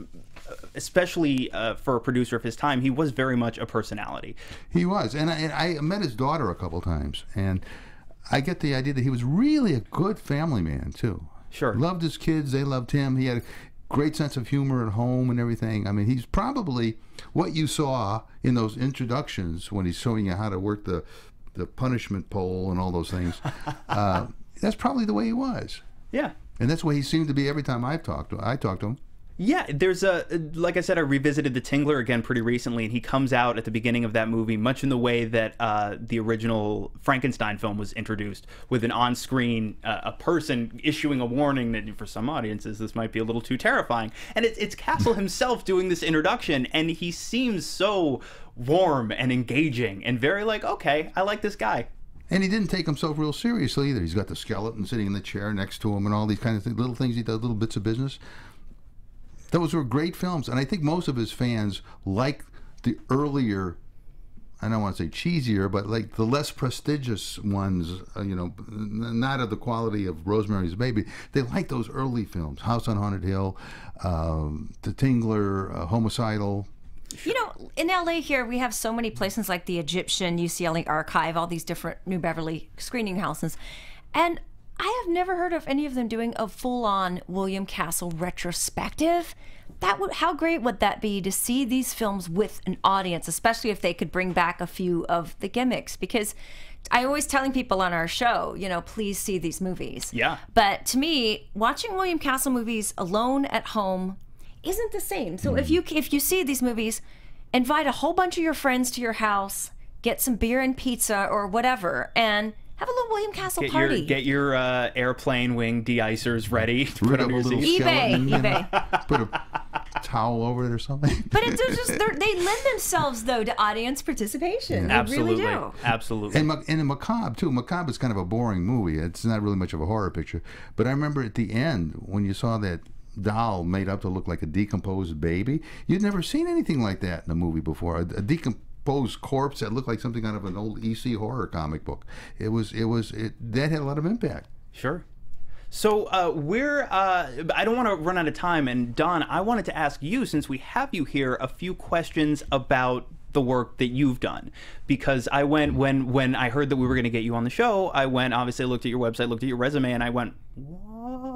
uh, especially uh, for a producer of his time, he was very much a personality. He was, and I, and I met his daughter a couple times, and I get the idea that he was really a good family man too. Sure. loved his kids; they loved him. He had a great sense of humor at home and everything. I mean, he's probably what you saw in those introductions when he's showing you how to work the the punishment pole and all those things. uh, that's probably the way he was, Yeah. and that's the way he seemed to be every time I've talked to I talked to him. Yeah, there's a like I said, I revisited The Tingler again pretty recently, and he comes out at the beginning of that movie, much in the way that uh, the original Frankenstein film was introduced, with an on-screen uh, a person issuing a warning that for some audiences this might be a little too terrifying, and it's it's Castle himself doing this introduction, and he seems so warm and engaging and very like, okay, I like this guy. And he didn't take himself real seriously either. He's got the skeleton sitting in the chair next to him and all these kind of things, little things he does, little bits of business. Those were great films, and I think most of his fans like the earlier. I don't want to say cheesier, but like the less prestigious ones, uh, you know, not of the quality of Rosemary's Baby. They like those early films, House on Haunted Hill, um, The Tingler, uh, Homicidal. You know, in LA here, we have so many places like the Egyptian, UCLA Archive, all these different New Beverly screening houses. And I have never heard of any of them doing a full on William Castle retrospective. That would how great would that be to see these films with an audience, especially if they could bring back a few of the gimmicks because I always telling people on our show, you know, please see these movies. Yeah. But to me, watching William Castle movies alone at home isn't the same. So if hmm. you if you see these movies, invite a whole bunch of your friends to your house, get some beer and pizza or whatever, and have a little William Castle Get party. your get your uh, airplane wing de-icers ready to put of on a little seat. eBay, skeleton, you know, eBay. put a towel over it or something. But it's just they're, lend themselves though to audience participation. They Absolutely, really do. absolutely. And, and in Macabre too. Macabre is kind of a boring movie. It's not really much of a horror picture. But I remember at the end when you saw that doll made up to look like a decomposed baby. You'd never seen anything like that in a movie before. A, a decomposed corpse that looked like something out of an old EC horror comic book. It was. It was. It, that had a lot of impact. Sure. So uh, we're. Uh, I don't want to run out of time, and Don, I wanted to ask you, since we have you here, a few questions about the work that you've done, because I went when when I heard that we were going to get you on the show. I went obviously looked at your website, looked at your resume, and I went, whoa,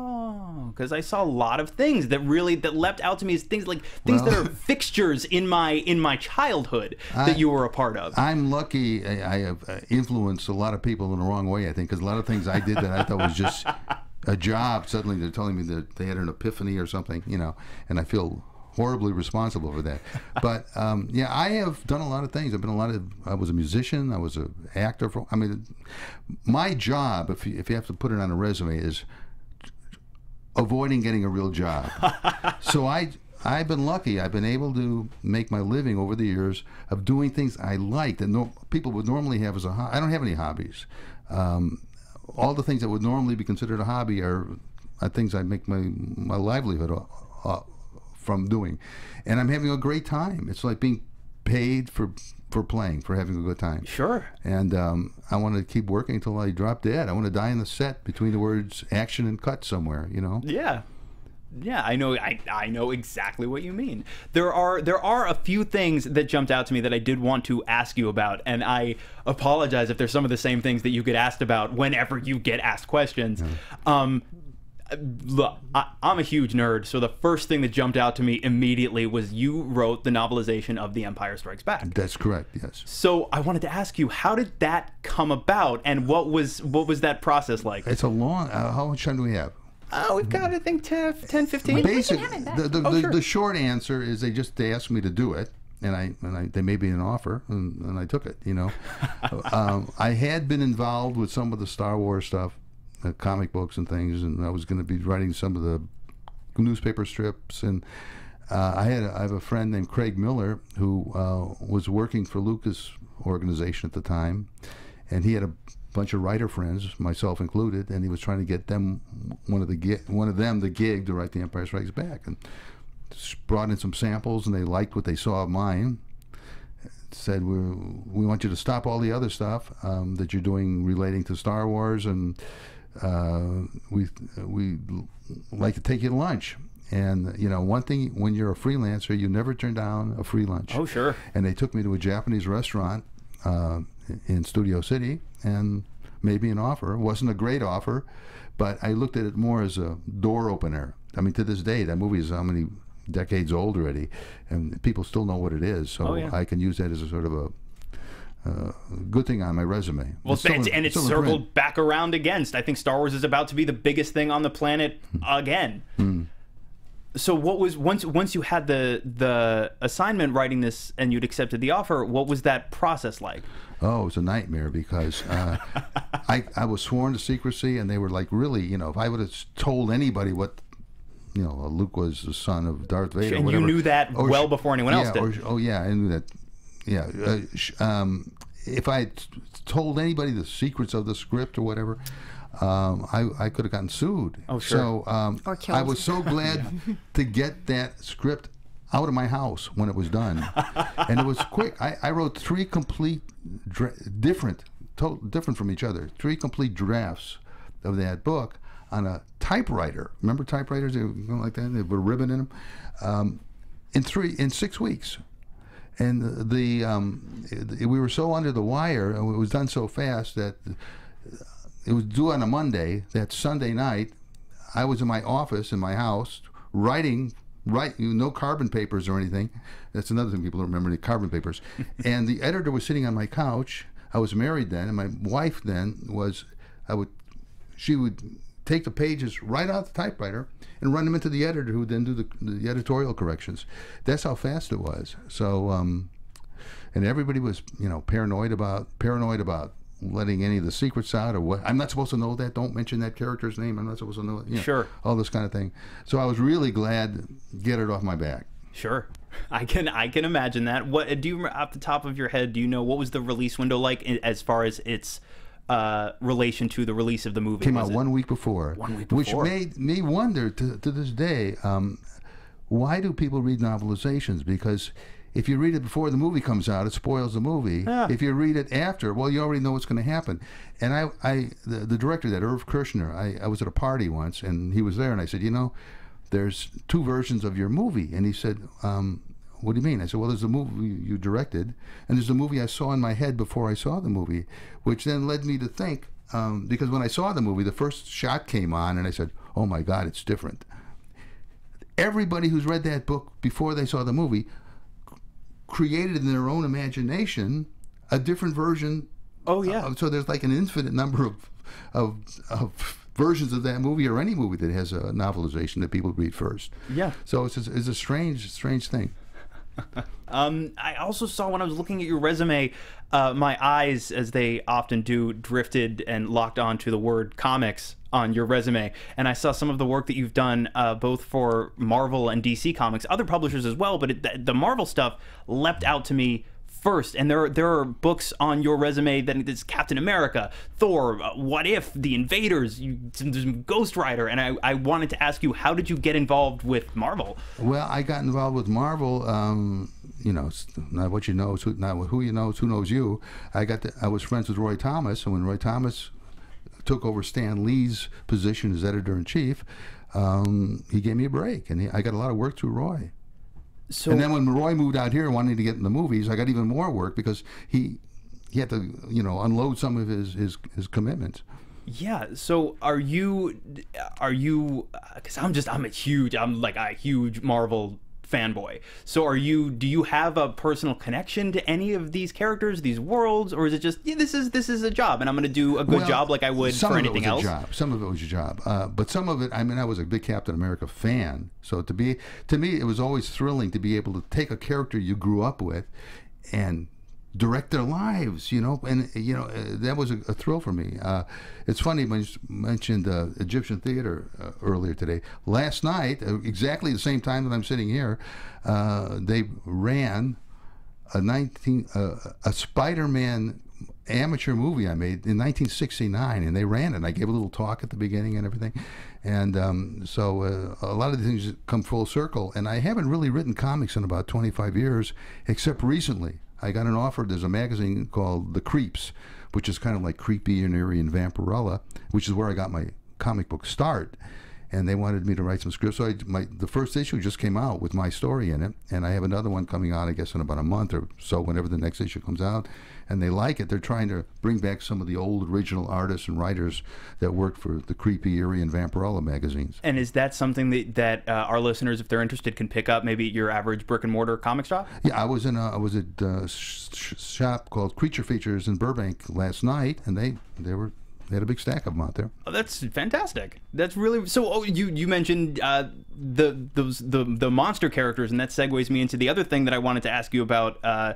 because I saw a lot of things that really that leapt out to me as things like things that are fixtures in my in my childhood that you were a part of. I'm lucky. I, I have uh, influenced a lot of people in the wrong way. I think because a lot of things I did that I thought was just a job. Suddenly they're telling me that they had an epiphany or something, you know, and I feel horribly responsible for that. But um, yeah, I have done a lot of things. I've been a lot of. I was a musician. I was an actor. For, I mean, my job, if you, if you have to put it on a resume, is avoiding getting a real job. so I I've been lucky. I've been able to make my living over the years of doing things I like that no, people would normally have as a hobby. I don't have any hobbies. Um, all the things that would normally be considered a hobby are, are things I make my my livelihood uh, from doing, and I'm having a great time. It's like being paid for for playing, for having a good time. Sure. And um, I want to keep working until I drop dead. I want to die in the set between the words action and cut somewhere. You know. Yeah. Yeah, I know I, I know exactly what you mean. There are there are a few things that jumped out to me that I did want to ask you about and I apologize if there's some of the same things that you get asked about whenever you get asked questions. Um look, I, I'm a huge nerd, so the first thing that jumped out to me immediately was you wrote the novelization of The Empire Strikes Back. That's correct. Yes. So I wanted to ask you, how did that come about, and what was what was that process like? It's a long. Uh, how much time do we have? Oh, we've got I think 10, 10 15. Basic. have it back. The, the, Oh, the, sure. the short answer is they just they asked me to do it, and I and I they made me an offer, and, and I took it. You know, um, I had been involved with some of the Star Wars stuff, uh, comic books and things, and I was going to be writing some of the newspaper strips and. Uh, I had a, I have a friend named Craig Miller who uh, was working for Lucas organization at the time, and he had a bunch of writer friends, myself included, and he was trying to get them one of the gi- one of them the gig to write The Empire Strikes Back, and brought in some samples, and they liked what they saw of mine. Said we we want you to stop all the other stuff um, that you're doing relating to Star Wars, and uh, we we like to take you to lunch. And you know, one thing when you're a freelancer, you never turn down a free lunch. Oh, sure. And they took me to a Japanese restaurant uh, in Studio City, and made me an offer. It wasn't a great offer, but I looked at it more as a door opener. I mean, to this day, that movie is how many decades old already, and people still know what it is. So Oh, yeah. I can use that as a sort of a uh, good thing on my resume. Well, still it's, in- and it's still in print. circled back around against. I think Star Wars is about to be the biggest thing on the planet again. So what was once once you had the the assignment writing this and you'd accepted the offer, what was that process like? Oh, it was a nightmare because uh, I I was sworn to secrecy, and they were like, really, you know, if I would have told anybody what, you know, Luke was the son of Darth Vader, or And you whatever- knew that or well sh- before anyone else yeah, did. or oh yeah, I knew that. Yeah, uh, sh- um, if I told anybody the secrets of the script or whatever. Um, I, I could have gotten sued. Oh, sure. So um, Or I was so glad to get that script out of my house when it was done, and it was quick. I, I wrote three complete, dra- different, to- different from each other, three complete drafts of that book on a typewriter. Remember typewriters? They were going like that. They put a ribbon in them. Um, in three, in six weeks, and the um, we were so under the wire, and it was done so fast that it was due on a Monday. That Sunday night, I was in my office in my house writing, write no carbon papers or anything. That's another thing people don't remember the carbon papers. and the editor was sitting on my couch. I was married then, and my wife then was. I would, she would take the pages right out the typewriter and run them into the editor, who would then do the, the editorial corrections. That's how fast it was. So. Um, and everybody was you know paranoid about paranoid about letting any of the secrets out or what i'm not supposed to know that don't mention that character's name i'm not supposed to know it you know, Sure. all this kind of thing so i was really glad to get it off my back Sure, I can I can imagine that. What do you off the top of your head? Do you know what was the release window like as far as its uh, relation to the release of the movie? came out it- one week before One week which made me wonder to, to this day um, why do people read novelizations because if you read it before the movie comes out, it spoils the movie. Yeah. If you read it after, well, you already know what's going to happen. And I, I the, the director, that Irv Kershner, I, I was at a party once, and he was there, and I said, you know, there's two versions of your movie, and he said, um, what do you mean? I said, well, there's the movie you directed, and there's the movie I saw in my head before I saw the movie, which then led me to think, um, because when I saw the movie, the first shot came on, and I said, oh my God, it's different. Everybody who's read that book before they saw the movie created in their own imagination a different version. Oh, yeah. Uh, so there's like an infinite number of, of, of versions of that movie or any movie that has a novelization that people read first. Yeah. So it's a, it's a strange, strange thing. Um, I also saw when I was looking at your resume, uh, my eyes, as they often do, drifted and locked onto the word comics on your resume. And I saw some of the work that you've done uh, both for Marvel and DC Comics, other publishers as well. But it, the, the Marvel stuff leapt out to me first. And there, are- there are books on your resume that is Captain America, Thor, uh, What If, The Invaders, you, Ghost Rider. And I, I wanted to ask you, how did you get involved with Marvel? Well, I got involved with Marvel. Um, you know, not what you know, who, not who you know, who knows you. I got, I was friends with Roy Thomas, and when Roy Thomas took over Stan Lee's position as editor in chief, um, he gave me a break, and he, I got a lot of work through Roy. So And then when Roy moved out here, wanting to get in the movies, I got even more work because he he had to, you know, unload some of his his, his commitments. Yeah. So are you are you cuz I'm just I'm a huge I'm like a huge Marvel fanboy. So are you do you have a personal connection to any of these characters, these worlds or is it just yeah, this is this is a job and I'm going to do a good Well, job like I would some for of anything it else? job. Some of it was a job, uh, but some of it. I mean, I was a big Captain America fan, so to be to me, it was always thrilling to be able to take a character you grew up with and direct their lives. You know, and you know uh, that was a, a thrill for me. Uh, it's funny when you mentioned uh, Egyptian theater uh, earlier today. Last night, uh, exactly the same time that I'm sitting here, uh, they ran a 19 uh, a Spider-Man amateur movie I made in 1969, and they ran it. And I gave a little talk at the beginning and everything, and um, so uh, a lot of the things come full circle. And I haven't really written comics in about 25 years, except recently. I got an offer. There's a magazine called The Creeps, which is kind of like Creepy and Eerie and Vampirella, which is where I got my comic book start and they wanted me to write some scripts. So I, my the first issue just came out with my story in it, and I have another one coming out, I guess, in about a month or so, whenever the next issue comes out. And they like it. They're trying to bring back some of the old original artists and writers that worked for the Creepy, Eerie, and Vampirella magazines. And is that something that, that uh, our listeners, if they're interested, can pick up maybe your average brick and mortar comic shop? Yeah, I was in a, I was at a sh- sh- shop called Creature Features in Burbank last night, and they they were they had a big stack of them out there. Oh, that's fantastic. That's really so. Oh, you you mentioned uh, the those the the monster characters, and that segues me into the other thing that I wanted to ask you about. Uh,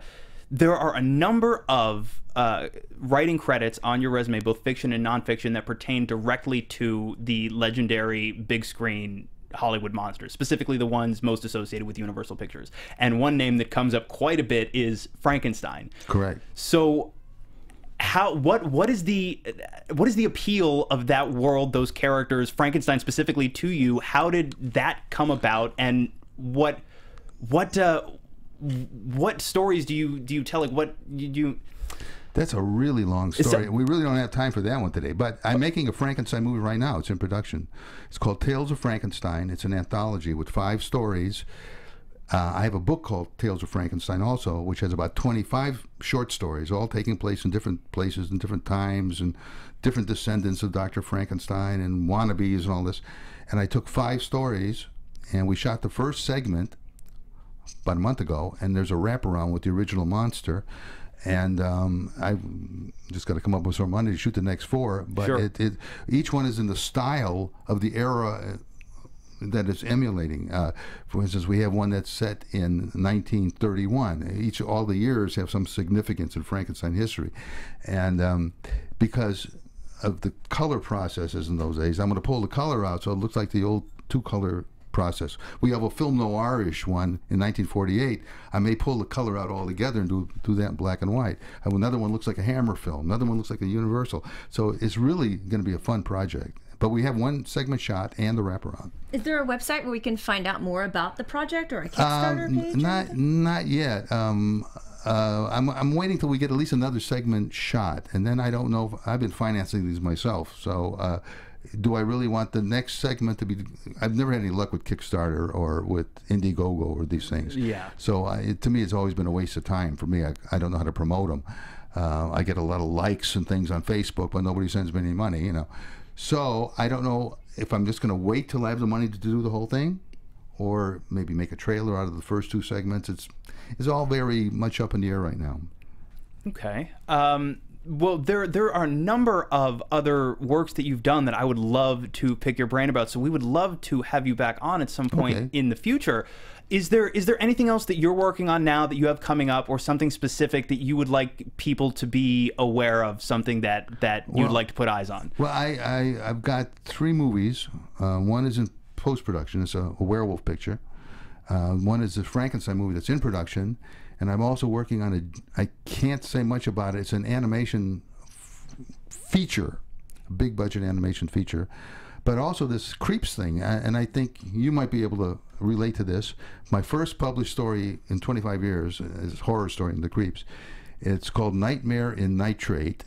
there are a number of uh, writing credits on your resume, both fiction and nonfiction, that pertain directly to the legendary big screen Hollywood monsters, specifically the ones most associated with Universal Pictures. And one name that comes up quite a bit is Frankenstein. Correct. So how what what is the what is the appeal of that world those characters frankenstein specifically to you how did that come about and what what uh what stories do you do you tell like what you, you That's a really long story. we really don't have time for that one today. But I'm making a Frankenstein movie right now. It's in production. It's called Tales of Frankenstein. It's an anthology with five stories. Uh, I have a book called Tales of Frankenstein also, which has about 25 short stories, all taking place in different places and different times and different descendants of Dr. Frankenstein and wannabes and all this. And I took five stories and we shot the first segment about a month ago, and there's a wraparound with the original monster. And um, I just got to come up with some money to shoot the next four. But Sure. it, it, each one is in the style of the era uh, that it's emulating. Uh, for instance, we have one that's set in 1931. Each all the years have some significance in Frankenstein history, and um, because of the color processes in those days, I'm going to pull the color out so it looks like the old two-color process. We have a film noirish one in 1948. I may pull the color out altogether and do do that in black and white. I have another one looks like a Hammer film. Another one looks like a Universal. So it's really going to be a fun project. But we have one segment shot and the wraparound. Is there a website where we can find out more about the project or a Kickstarter Um, page? not not yet. Um, uh, I'm I'm waiting till we get at least another segment shot, and then I don't know. If, I've been financing these myself, so. Uh, do I really want the next segment to be? I've never had any luck with Kickstarter or with Indiegogo or these things. Yeah. So I, it, to me, it's always been a waste of time for me. I, I don't know how to promote them. Uh, I get a lot of likes and things on Facebook, but nobody sends me any money. You know. So I don't know if I'm just going to wait till I have the money to do the whole thing, or maybe make a trailer out of the first two segments. It's it's all very much up in the air right now. Okay. Um, well, there there are a number of other works that you've done that I would love to pick your brain about. So we would love to have you back on at some point Okay. in the future. Is there is there anything else that you're working on now that you have coming up, or something specific that you would like people to be aware of? Something that that you'd Well- like to put eyes on? Well, I, I I've got three movies. Uh, one is in post production. It's a, a werewolf picture. Uh, one is a Frankenstein movie that's in production, and I'm also working on a. I can't say much about it. It's an animation feature, a big budget animation feature, but also this creeps thing. And I think you might be able to relate to this. My first published story in 25 years is a horror story in the creeps. It's called Nightmare in Nitrate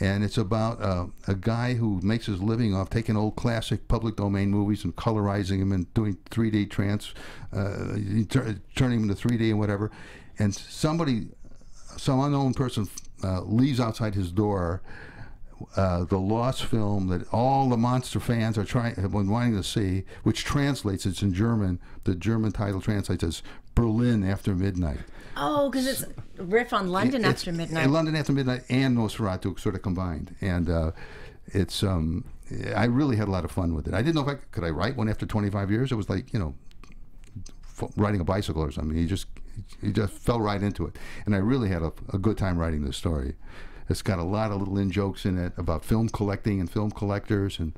and it's about uh, a guy who makes his living off taking old classic public domain movies and colorizing them and doing 3D trans, uh, tur- turning them into 3D and whatever. And somebody, some unknown person, uh, leaves outside his door uh, the lost film that all the monster fans are trying have been wanting to see, which translates. It's in German. The German title translates as Berlin After Midnight. Oh, because it's riff on London It's- after midnight. London After Midnight and Nosferatu sort of combined, and uh, it's um, I really had a lot of fun with it. I didn't know if I could I write one after 25 years. It was like you know f- riding a bicycle or something. You just you just fell right into it, and I really had a, a good time writing this story. It's got a lot of little in jokes in it about film collecting and film collectors and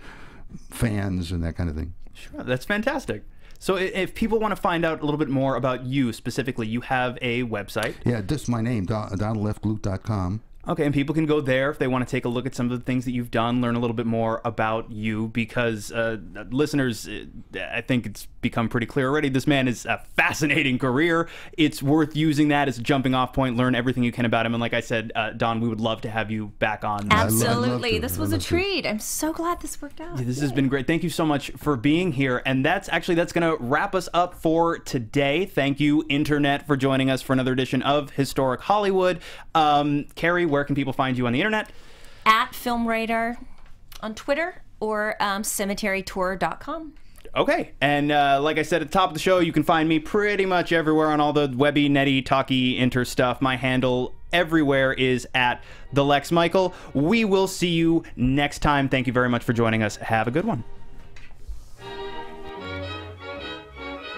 fans and that kind of thing. Sure, that's fantastic. So if people want to find out a little bit more about you specifically, you have a website. Yeah, just my name, Don- DonaldFGlut.com. Okay, and people can go there if they want to take a look at some of the things that you've done, learn a little bit more about you, because uh, listeners, uh, I think it's become pretty clear already. This man is a fascinating career. It's worth using that as a jumping off point, learn everything you can about him. And like I said, uh, Don, we would love to have you back on. lo- I'd love Absolutely. This was a treat. I'm so glad this worked out. This has been great. Thank you so much for being here. And that's actually that's going to wrap us up for today. Thank you, Internet, for joining us for another edition of Historic Hollywood. Um, Karie, where can people find you on the internet? At Film Radar on Twitter or um, cemeterytour.com. Okay, and uh, like I said at the top of the show, you can find me pretty much everywhere on all the webby, netty, talky, inter stuff. My handle everywhere is at the Lex Michael. We will see you next time. Thank you very much for joining us. Have a good one.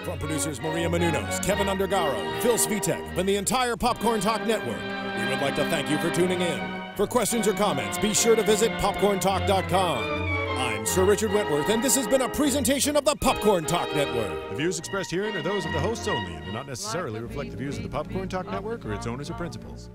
From producers Maria Menounos, Kevin Undergaro, Phil Svitek, and the entire Popcorn Talk Network, we would like to thank you for tuning in. For questions or comments, be sure to visit popcorntalk.com. I'm Sir Richard Wentworth, and this has been a presentation of the Popcorn Talk Network. The views expressed herein are those of the hosts only and do not necessarily reflect the views of the Popcorn Talk Network or its owners or principals.